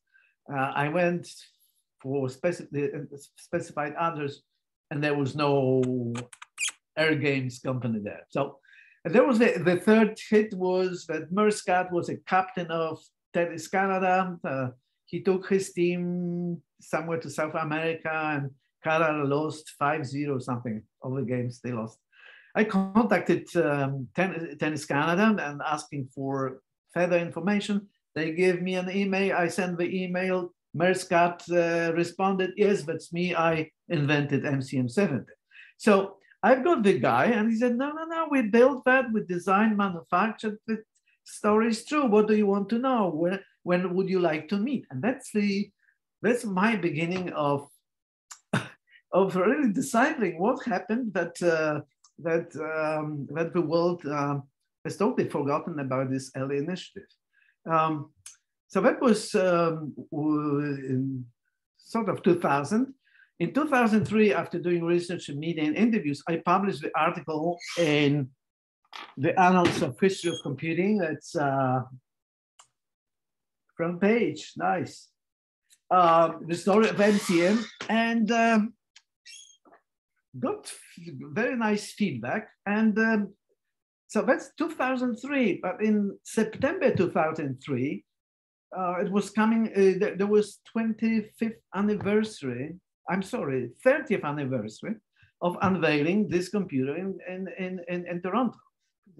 Uh, I went for specific, specified others, and there was no Air Games company there. So there was the, the third hit was that Mers Kutt was a captain of Tennis Canada. Uh, he took his team somewhere to South America and Canada lost 5-0 something of the games they lost. I contacted um, Ten Tennis Canada and asking for further information. They gave me an email. I sent the email. Mers Kutt uh, responded, yes, that's me. I invented MCM70. So I've got the guy and he said, no, no, no, we built that, we designed, manufactured, the story is true. What do you want to know? When, when would you like to meet? And that's the, that's my beginning of, of really deciphering what happened that, uh, that, um, that the world um, has totally forgotten about this early initiative. Um, so that was um, sort of 2000. In 2003, after doing research and media and interviews, I published the article in the Annals of History of Computing. It's uh, front page, nice. Uh, the story of MCM and um, got very nice feedback. And um, so that's 2003, but in September 2003, uh, it was coming, uh, there, was 25th anniversary I'm sorry, 30th anniversary of unveiling this computer in, in, in, in, in Toronto.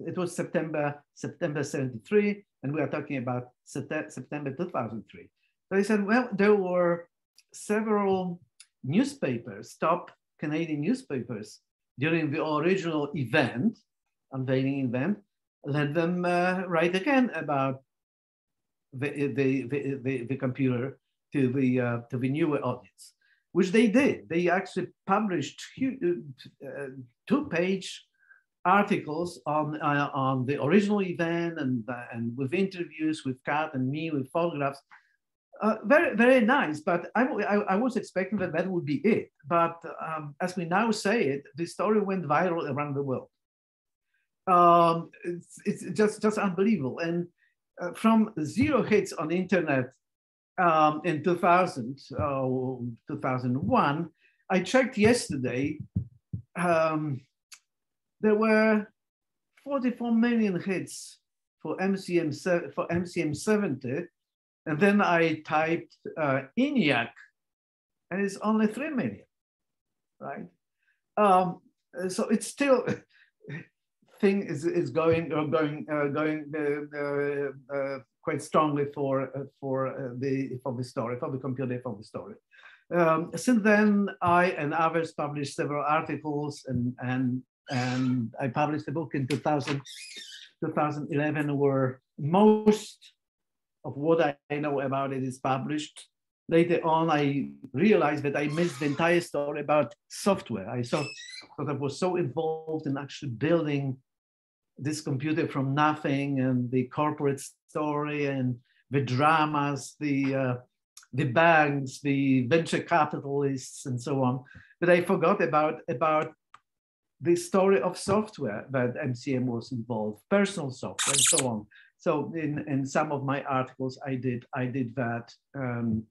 It was September, September 73, and we are talking about September 2003. So he said, well, there were several newspapers, top Canadian newspapers, during the original event, unveiling event, let them uh, write again about the, the, the, the, the computer to the, uh, to the newer audience. which they did. They actually published uh, two-page articles on uh, on the original event and uh, and with interviews with Kutt and me with photographs. Uh, very very nice, but I, I, I, was expecting that that would be it. But um, as we now say it, the story went viral around the world. Um, it's, it's just just unbelievable. And uh, from zero hits on the internet um, in 2000, uh, 2001, I checked yesterday. Um, there were 44 million hits for MCM for MCM 70, and then I typed uh, ENIAC, and it's only three million, right? Um, so it's still thing is, is going uh, going uh, going uh, uh, quite strongly for for the for the story for the computer for the story. Um, since then, I and others published several articles and and and I published a book in 2000, 2011 where most of what I know about it is published. Later on, I realized that I missed the entire story about software. I thought that I was so involved in actually building this computer from nothing and the corporate story and the dramas, the uh, the banks, the venture capitalists, and so on. But I forgot about about the story of software that MCM was involved, personal software, and so on. So in, in some of my articles, I did I did that. Um,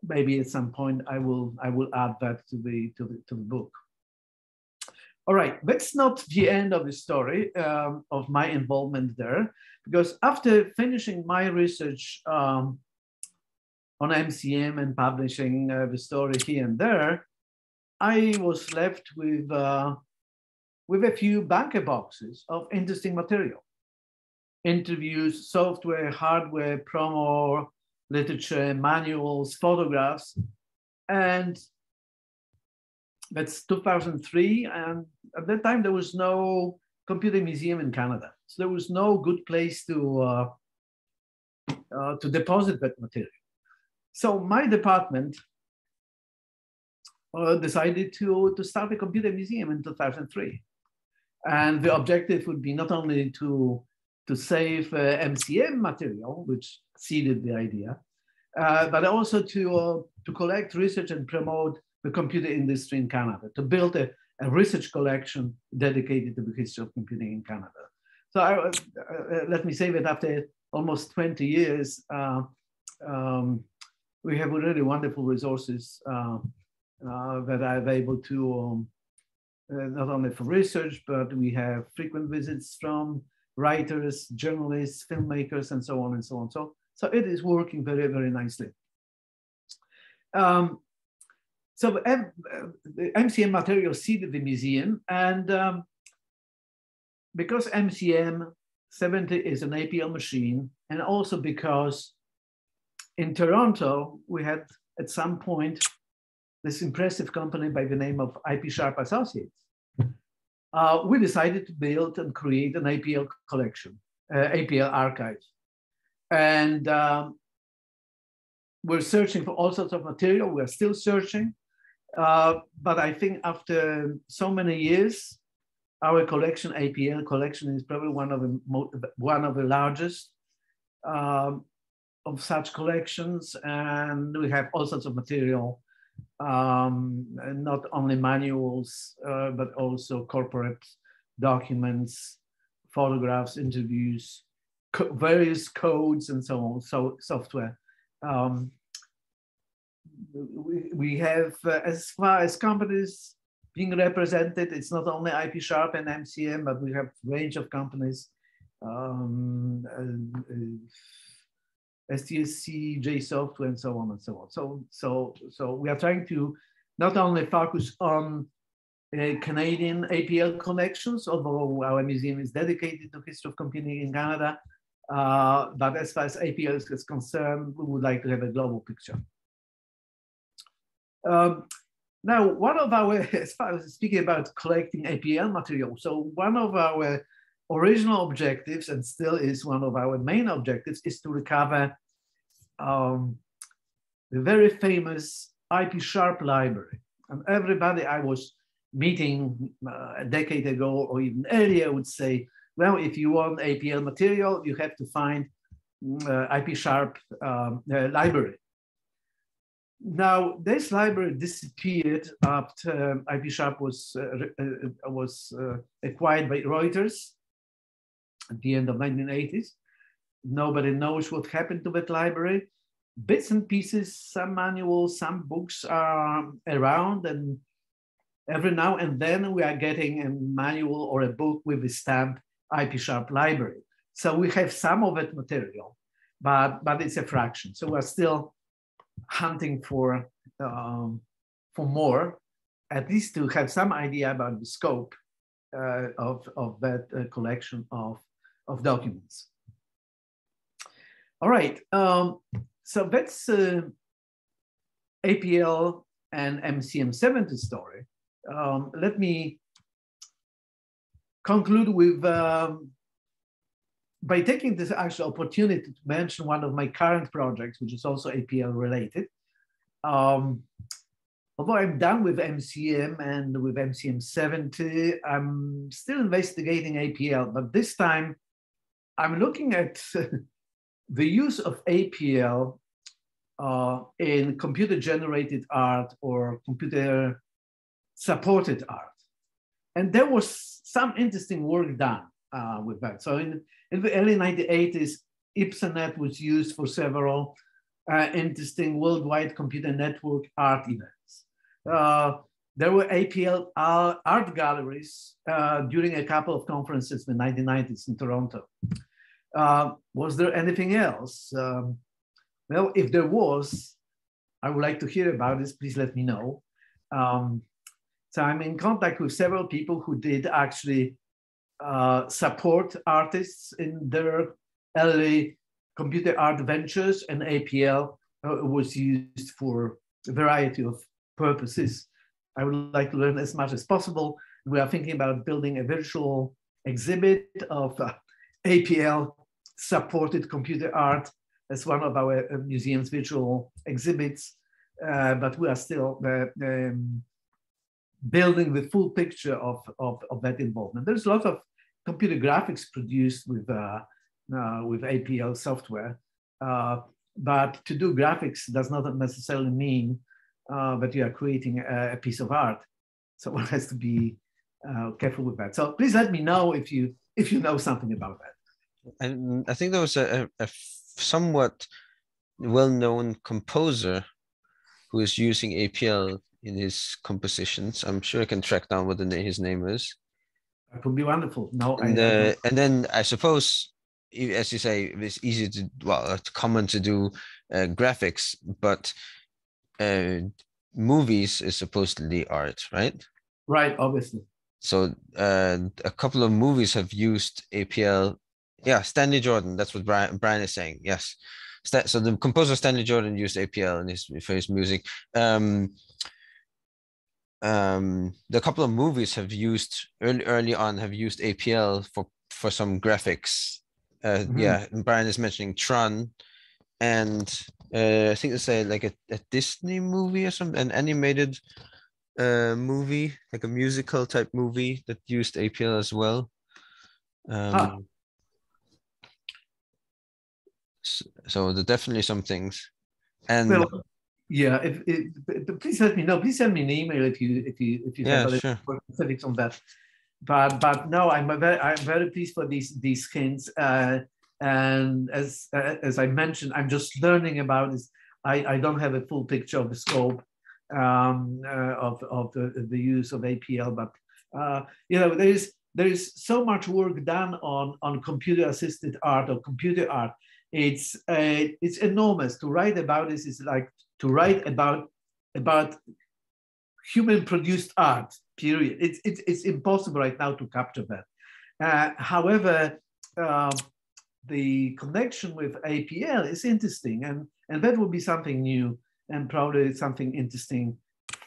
maybe at some point I will I will add that to the to the to the book. All right, that's not the end of the story um, of my involvement there, because after finishing my research um, on MCM and publishing uh, the story here and there, I was left with, uh, with a few banker boxes of interesting material. Interviews, software, hardware, promo, literature, manuals, photographs, and that's 2003. And at that time, there was no computer museum in Canada. So there was no good place to, uh, uh, to deposit that material. So my department uh, decided to, to start a computer museum in 2003. And the objective would be not only to, to save uh, MCM material, which seeded the idea, uh, but also to, uh, to collect research and promote the computer industry in Canada, to build a, a research collection dedicated to the history of computing in Canada. So I, uh, uh, let me say that after almost 20 years, uh, um, we have really wonderful resources uh, uh, that I'm able to, um, uh, not only for research, but we have frequent visits from writers, journalists, filmmakers, and so on and so on. So, so it is working very, very nicely. Um, so M the MCM material seeded the museum, and um, because MCM 70 is an APL machine, and also because in Toronto, we had at some point this impressive company by the name of IP Sharp Associates. Uh, we decided to build and create an APL collection, uh, APL archive. And um, we're searching for all sorts of material. We're still searching. Uh, but I think after so many years, our collection, APL collection, is probably one of the one of the largest um, of such collections, and we have all sorts of material, um, not only manuals, uh, but also corporate documents, photographs, interviews, co various codes, and so on. So software. Um, we, we have, uh, as far as companies being represented, it's not only IP Sharp and MCM, but we have a range of companies, um, uh, STSC, JSoftware, and so on and so on. So, so, so we are trying to not only focus on uh, Canadian APL connections, although our museum is dedicated to history of computing in Canada, uh, but as far as APL is concerned, we would like to have a global picture. Um, now, one of our, as far as speaking about collecting APL material, so one of our original objectives, and still is one of our main objectives, is to recover um, the very famous IP Sharp library. And everybody I was meeting uh, a decade ago or even earlier would say, well, if you want APL material, you have to find uh, IP Sharp um, uh, library. Now, this library disappeared after um, IP Sharp was, uh, uh, was uh, acquired by Reuters at the end of 1980s. Nobody knows what happened to that library. Bits and pieces, some manuals, some books are around, and every now and then we are getting a manual or a book with a stamp IP Sharp library. So we have some of that material, but, but it's a fraction. So we're still hunting for, um, for more, at least to have some idea about the scope uh, of, of that uh, collection of, of documents. All right, um, so that's uh, APL and MCM70 story. Um, let me conclude with um, by taking this actual opportunity to mention one of my current projects, which is also APL related. Um, although I'm done with MCM and with MCM 70, I'm still investigating APL, but this time I'm looking at the use of APL uh, in computer generated art or computer supported art. And there was some interesting work done uh, with that. So in, in the early 1980s, IPSANet was used for several uh, interesting worldwide computer network art events. Uh, there were APL art galleries uh, during a couple of conferences in the 1990s in Toronto. Uh, was there anything else? Um, well, if there was, I would like to hear about this. Please let me know. Um, so I'm in contact with several people who did actually uh, support artists in their early computer art ventures, and APL uh, was used for a variety of purposes. I would like to learn as much as possible. We are thinking about building a virtual exhibit of uh, APL supported computer art as one of our uh, museum's virtual exhibits, uh, but we are still uh, um, building the full picture of, of, of, that involvement. There's a lot of computer graphics produced with, uh, uh, with APL software. Uh, but to do graphics does not necessarily mean that you are creating a, a, piece of art. So one has to be careful with that. So please let me know if you if you know something about that. And I think there was a, a somewhat well-known composer who is using APL in his compositions. I'm sure I can track down what the, his name is. That would be wonderful. No, and, uh, and then I suppose, as you say, it's easy to well, it's common to do uh, graphics, but uh, movies is supposedly art, right? Right, obviously. So uh, a couple of movies have used APL. Yeah, Stanley Jordan. That's what Brian, Brian is saying. Yes. So the composer Stanley Jordan used APL in his for his music. Um, um, the couple of movies have used early early on have used APL for for some graphics. Uh, mm-hmm. Yeah, Brian is mentioning Tron, and uh, I think it's a like a, a Disney movie or something, an animated uh, movie, like a musical type movie that used APL as well. Um. So, there are definitely some things, and well, yeah, if, if, please let me know. Please send me an email if you if you if you yeah, have sure. specifics on that. But but no, I'm very I'm very pleased for these these hints. Uh, and as uh, as I mentioned, I'm just learning about this. I, I don't have a full picture of the scope um, uh, of of the, the use of APL, but uh, you know there is there is so much work done on on computer assisted art or computer art. It's uh, it's enormous. To write about this is like to write about about human produced art period. It's, it's, it's impossible right now to capture that. Uh, however uh, the connection with apl is interesting and and that will be something new and probably something interesting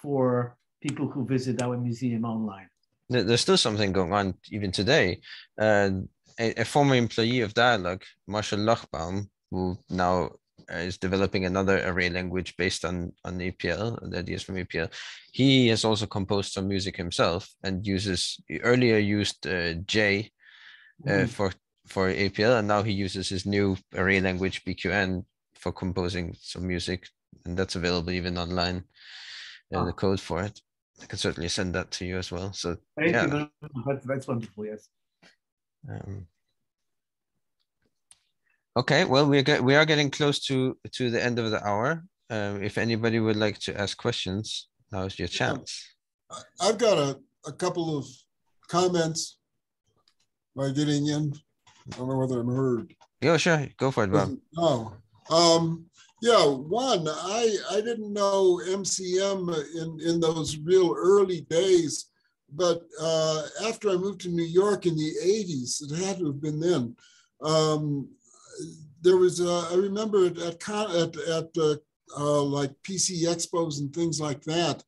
for people who visit our museum online. There's still something going on even today. Uh, a, a, former employee of Dyalog Marshall Lochbaum who now is developing another array language based on on APL, the ideas from APL. He has also composed some music himself and uses earlier used uh, J uh, Mhm. for for APL, and now he uses his new array language BQN for composing some music, and that's available even online. Uh, Ah. The code for it. I can certainly send that to you as well. So Thank yeah. you very That's wonderful, yes. Um, okay, well, we're get, we are getting close to to the end of the hour. Um, if anybody would like to ask questions, now's your chance. I've got a, a couple of comments by getting in. I don't know whether I'm heard. Yeah, sure, go for it, Bob. No. Um, yeah, one, I, I didn't know MCM in, in those real early days, but uh, after I moved to New York in the 80s, it had to have been then. Um, there was, uh, I remember at, at, at, at uh, uh, like PC expos and things like that,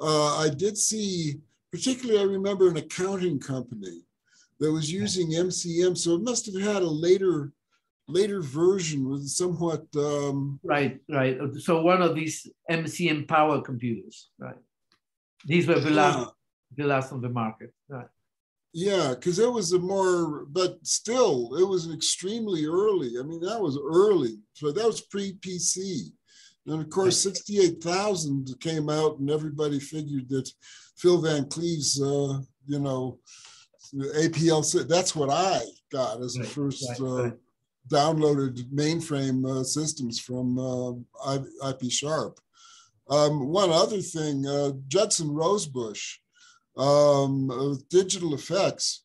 uh, I did see, particularly, I remember an accounting company that was using MCM. So it must have had a later later version with somewhat um, Right, right. So one of these MCM power computers, right? These were last, the last on the market, right? yeah because it was a more but still it was extremely early. I mean that was early. So that was pre-pc and of course 68000 came out and everybody figured that phil van cleve's uh, you know apl that's what i got as the first uh, downloaded mainframe uh, systems from uh, IP Sharp. Um, one other thing, uh, Judson Rosebush, um, Digital Effects,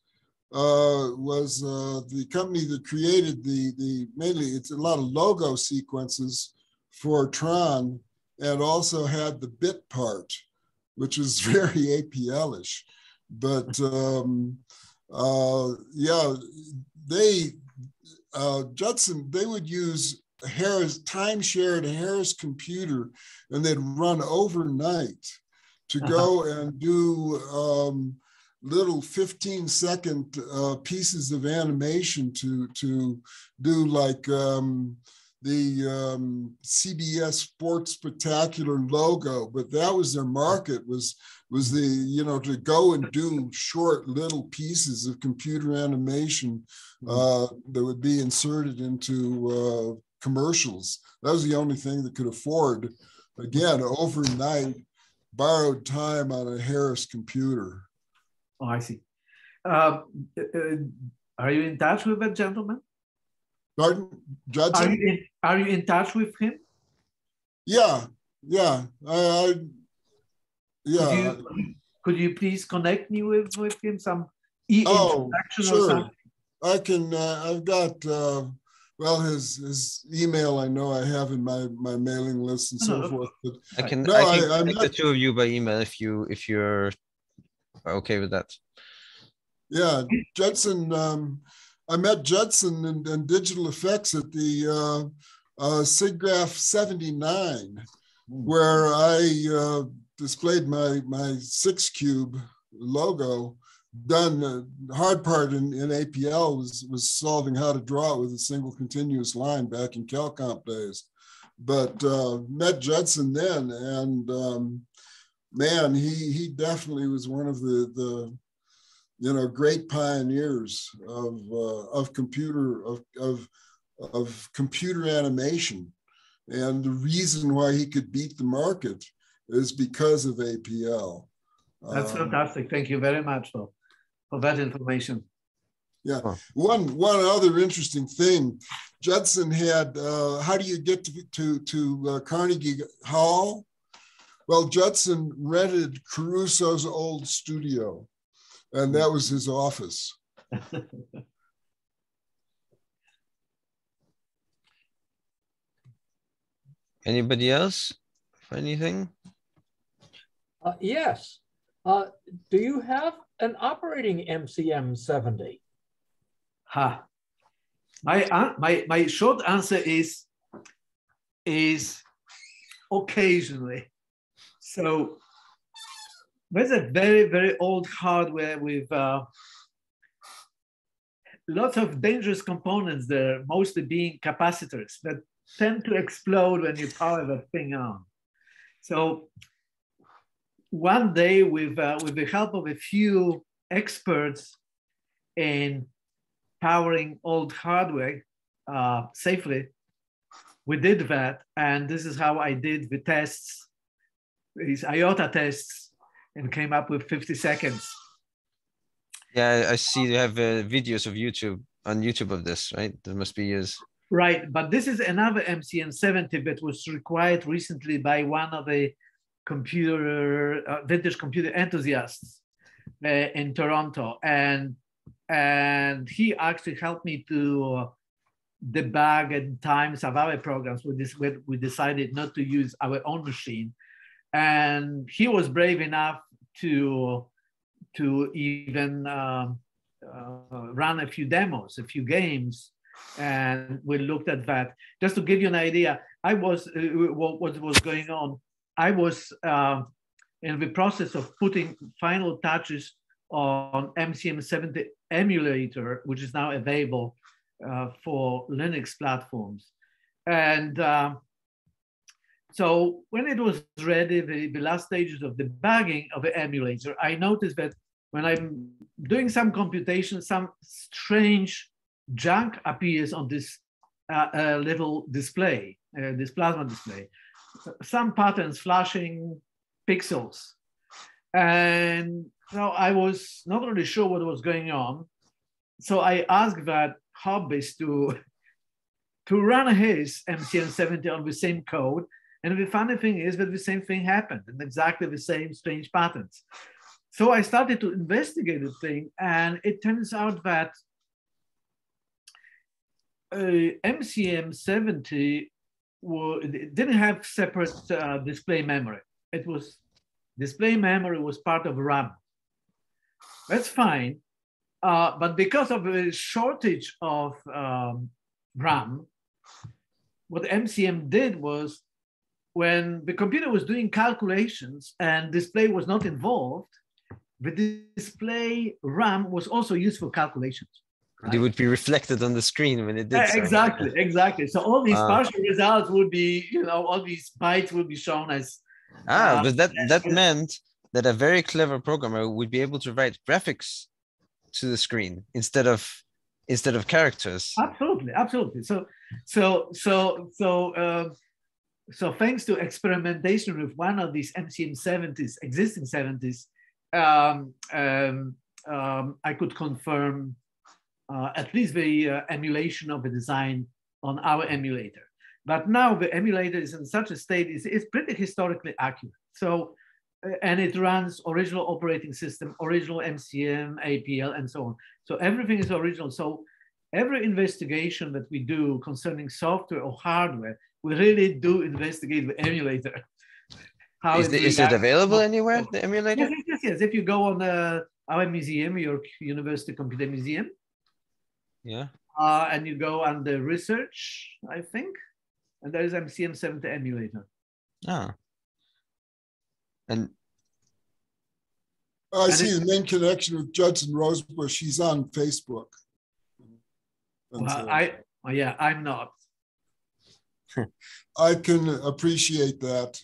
uh, was uh, the company that created the the mainly it's a lot of logo sequences for Tron, and also had the bit part, which is very APL-ish. But um, uh, yeah, they uh, Judson, they would use Harris time shared Harris computer and they'd run overnight to go and do um, little 15 second uh, pieces of animation to, to do like um, the um, CBS Sports Spectacular logo, but that was their market was was the you know to go and do short little pieces of computer animation uh, that would be inserted into uh, commercials. That was the only thing that could afford, again, overnight, borrowed time on a Harris computer. Oh, I see. Uh, uh, are you in touch with that gentleman? Pardon, Are you in, are you in touch with him? Yeah, yeah, I, I yeah. Could you, could you please connect me with, with him? Some e Oh, sure. something? I can. Uh, I've got. Uh, well, his his email I know I have in my my mailing list and so no, no. forth. But I can No, I I- can I'm connect the two of you by email if you if you're okay with that. Yeah, Judson. Um, I met Judson and, and Digital Effects at the uh, uh, SIGGRAPH 79, where I uh, displayed my my six cube logo. Done the hard part in, in APL was was solving how to draw it with a single continuous line back in CalComp days. But uh, met Judson then, and um, man, he he definitely was one of the the you know great pioneers of uh, of computer of, of of computer animation and the reason why he could beat the market is because of apl That's Um, fantastic. Thank you very much for, for that information. Yeah. One one other interesting thing judson had uh, how do you get to to, to uh, carnegie hall well judson rented caruso's old studio and that was his office Anybody else anything? Uh, yes. Uh, do you have an operating MCM 70? Ha. My, an- my, my short answer is, is occasionally. So there's a very, very old hardware with uh, lots of dangerous components there, mostly being capacitors that tend to explode when you power that thing on. So one day, with uh, with the help of a few experts in powering old hardware uh, safely, we did that, and this is how I did the tests, these IOTA tests, and came up with 50 seconds. Yeah, I see you have uh, videos of YouTube on YouTube of this, right? There must be years. Right, but this is another MCM70 that was required recently by one of the computer uh, vintage computer enthusiasts uh, in Toronto, and and he actually helped me to debug and times of our programs. We, this, we decided not to use our own machine, and he was brave enough to to even um, uh, run a few demos, a few games, and we looked at that. Just to give you an idea, I was uh, what, what, was going on. I was uh, in the process of putting final touches on MCM70 emulator, which is now available uh, for Linux platforms. And uh, so when it was ready, the, the last stages of the debugging of the emulator, I noticed that when I'm doing some computation, some strange junk appears on this uh, uh, little display, uh, this plasma display. Some patterns flashing pixels. And so I was not really sure what was going on. So I asked that hobbyist to, to run his MCM70 on the same code. And the funny thing is that the same thing happened and exactly the same strange patterns. So I started to investigate the thing, and it turns out that uh, MCM70 didn't have separate uh, display memory. It was display memory was part of RAM. That's fine, uh, but because of a shortage of um, RAM, what MCM did was when the computer was doing calculations and display was not involved, the display RAM was also used for calculations. Right? It would be reflected on the screen when it did. so. Exactly, exactly. So all these uh, partial results would be, you know, all these bytes would be shown as. Ah, uh, but that that meant that a very clever programmer would be able to write graphics to the screen instead of instead of characters. Absolutely, absolutely. So so so so. Uh, so thanks to experimentation with one of these MCM 70s, existing 70s, um, um, um, I could confirm uh, at least the uh, emulation of the design on our emulator. But now the emulator is in such a state, it's, it's pretty historically accurate. So, uh, and it runs original operating system, original MCM, APL, and so on. So everything is original. So every investigation that we do concerning software or hardware, we really do investigate the emulator. How is, the, is it available anywhere, the emulator? Yes, yes, yes. If you go on uh, our museum, York University Computer Museum, yeah, uh, and you go under research, I think, and there is MCM70 emulator. Ah, and I and see the main connection with Judson Rosebush. He's on Facebook. Well, I, well, yeah, I'm not. I can appreciate that.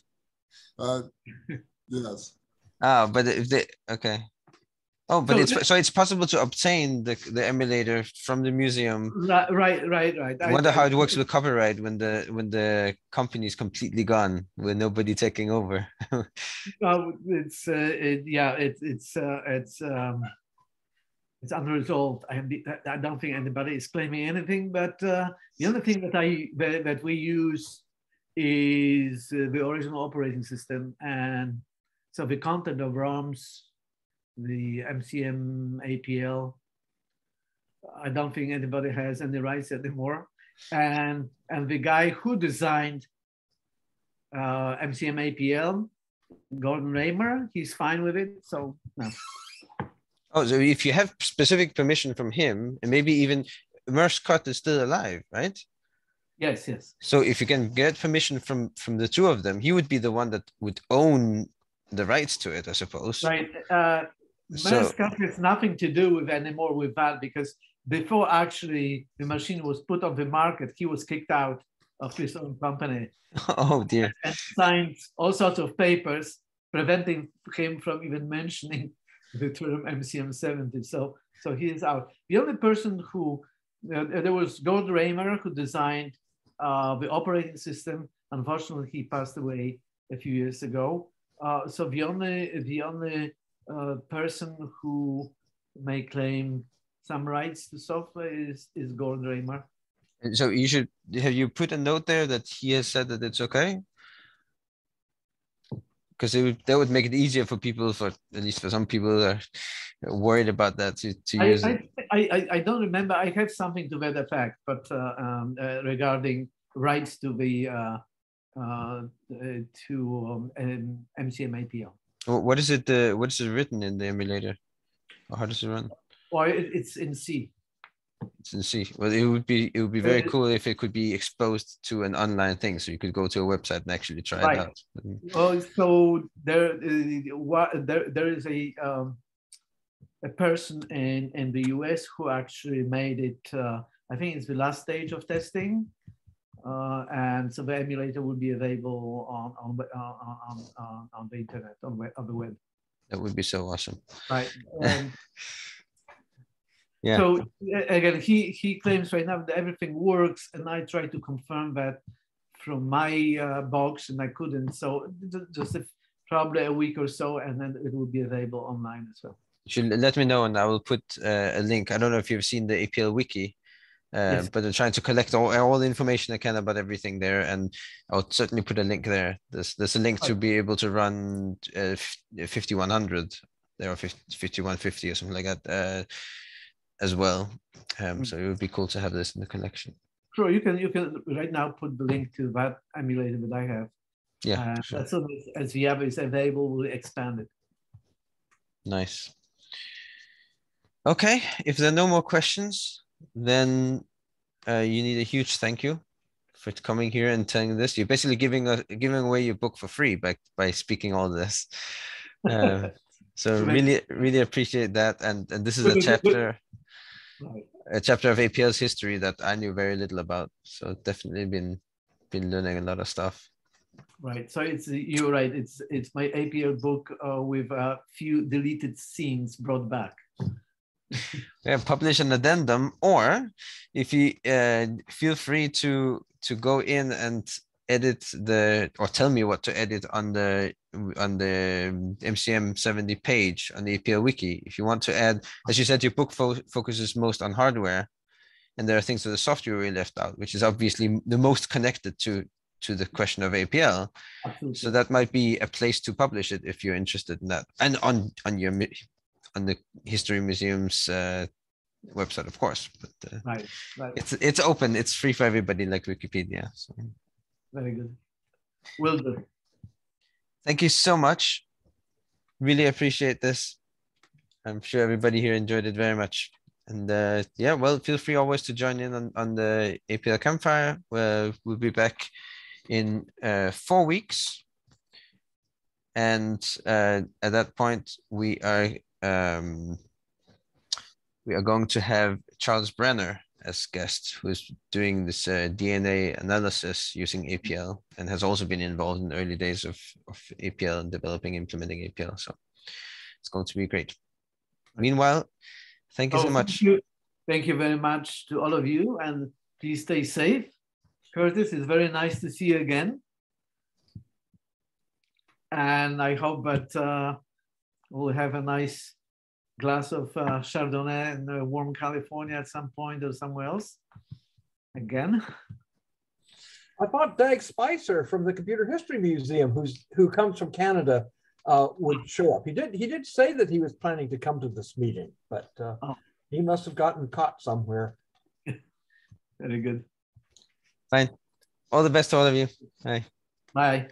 Uh, yes. Oh, but if they okay. Oh, but so it's so it's possible to obtain the the emulator from the museum. Right, right, right, right. I wonder I, how it works with copyright when the when the company is completely gone with nobody taking over. well, it's uh, it, yeah, it, it's uh, it's um, it's unresolved. I, I don't think anybody is claiming anything. But uh, the other thing that I that, that we use is uh, the original operating system. And so the content of ROMs, the MCM APL, I don't think anybody has any rights anymore. And, and the guy who designed uh, MCM APL, Gordon Ramer, he's fine with it. So, no. Oh, so if you have specific permission from him, and maybe even Mers Kutt is still alive, right? Yes, yes. So if you can get permission from from the two of them, he would be the one that would own the rights to it, I suppose. Right. Uh, so, has nothing to do with anymore with that because before actually the machine was put on the market, he was kicked out of his own company Oh dear. and signed all sorts of papers preventing him from even mentioning the term MCM 70. So, so he is out. The only person who, uh, there was Gord Ramer who designed uh, the operating system. Unfortunately, he passed away a few years ago. Uh, so the only, the only uh, person who may claim some rights to software is, is Gord Ramer. And So you should have you put a note there that he has said that it's okay? Because it would, that would make it easier for people, for at least for some people that are worried about that to, to I, use I, it. I, I- don't remember. I have something to that effect, but uh, um, uh, regarding rights to the uh, uh, to um, MCM APL. Wh- What is it? Uh, what is it written in the emulator? Or how does it run? Or it, it's in C. It's in C. Well, it would be it would be very Uh, cool if it could be exposed to an online thing, so you could go to a website and actually try Right. it out. Mm, Oh, so there, uh, what, there, there is a um, a person in in the US who actually made it. Uh, I think it's the last stage of testing, and so the emulator will be available on on the- on on, on, the internet on, web, on the web. That would be so awesome. Right. Um, Yeah. So again, he he claims right now that everything works, and I try to confirm that from my uh, box, and I couldn't. So ju- just if, probably a week or so, and then it will be available online as well. You should let me know and I will put uh, a link. I don't know if you've seen the APL wiki, uh, Yes. but I'm trying to collect all, all the information I can about everything there. And I'll certainly put a link there. There's, there's a link to be able to run uh, 5100 there or 50 5150 or something like that uh, as well. Um, Mm. so it would be cool to have this in the collection. Sure, you can you can right now put the link to that emulator that I have. Yeah, Uh, sure. As soon as, as the app is available, we'll expand it. Nice. Okay, if there are no more questions, then uh, you need a huge thank you for coming here and telling this. You're basically giving a giving away your book for free by by speaking all this. Uh, so really really appreciate that. And and this is a chapter a chapter of APL's history that I knew very little about. So definitely been been learning a lot of stuff. Right. So it's you're right. It's it's my APL book uh, with a few deleted scenes brought back. Yeah, publish an addendum, or if you uh, feel free to to go in and edit the or tell me what to edit on the on the MCM 70 page on the APL wiki. If you want to add, as you said, your book fo- focuses most on hardware, and there are things that the software we left out, which is obviously the most connected to to the question of APL. Absolutely. So that might be a place to publish it if you're interested in that, and on on your on the History Museum's uh, website, of course. But uh, right. Right. it's it's open, it's free for everybody, like Wikipedia. So Very good. Will do. thank you so much. Really appreciate this. I'm sure everybody here enjoyed it very much. And uh, yeah, well, feel free always to join in on, on the APL campfire. Where we'll be back in uh, four weeks. And uh, at that point, we are um, we are going to have Charles Brenner as guest, who's doing this uh, DNA analysis using APL and has also been involved in the early days of, of APL and developing, implementing APL. So it's going to be great. Meanwhile, thank you Oh, so thank much. you. Thank you very much to all of you, and please stay safe. Curtis, it's very nice to see you again. And I hope that uh, we'll have a nice glass of uh, Chardonnay in uh, warm California at some point or somewhere else. Again, I thought Dag Spicer from the Computer History Museum, who's who comes from Canada, uh, would show up. He did. He did say that he was planning to come to this meeting, but uh, Oh. he must have gotten caught somewhere. very good. Fine. All the best to all of you. Bye. Bye.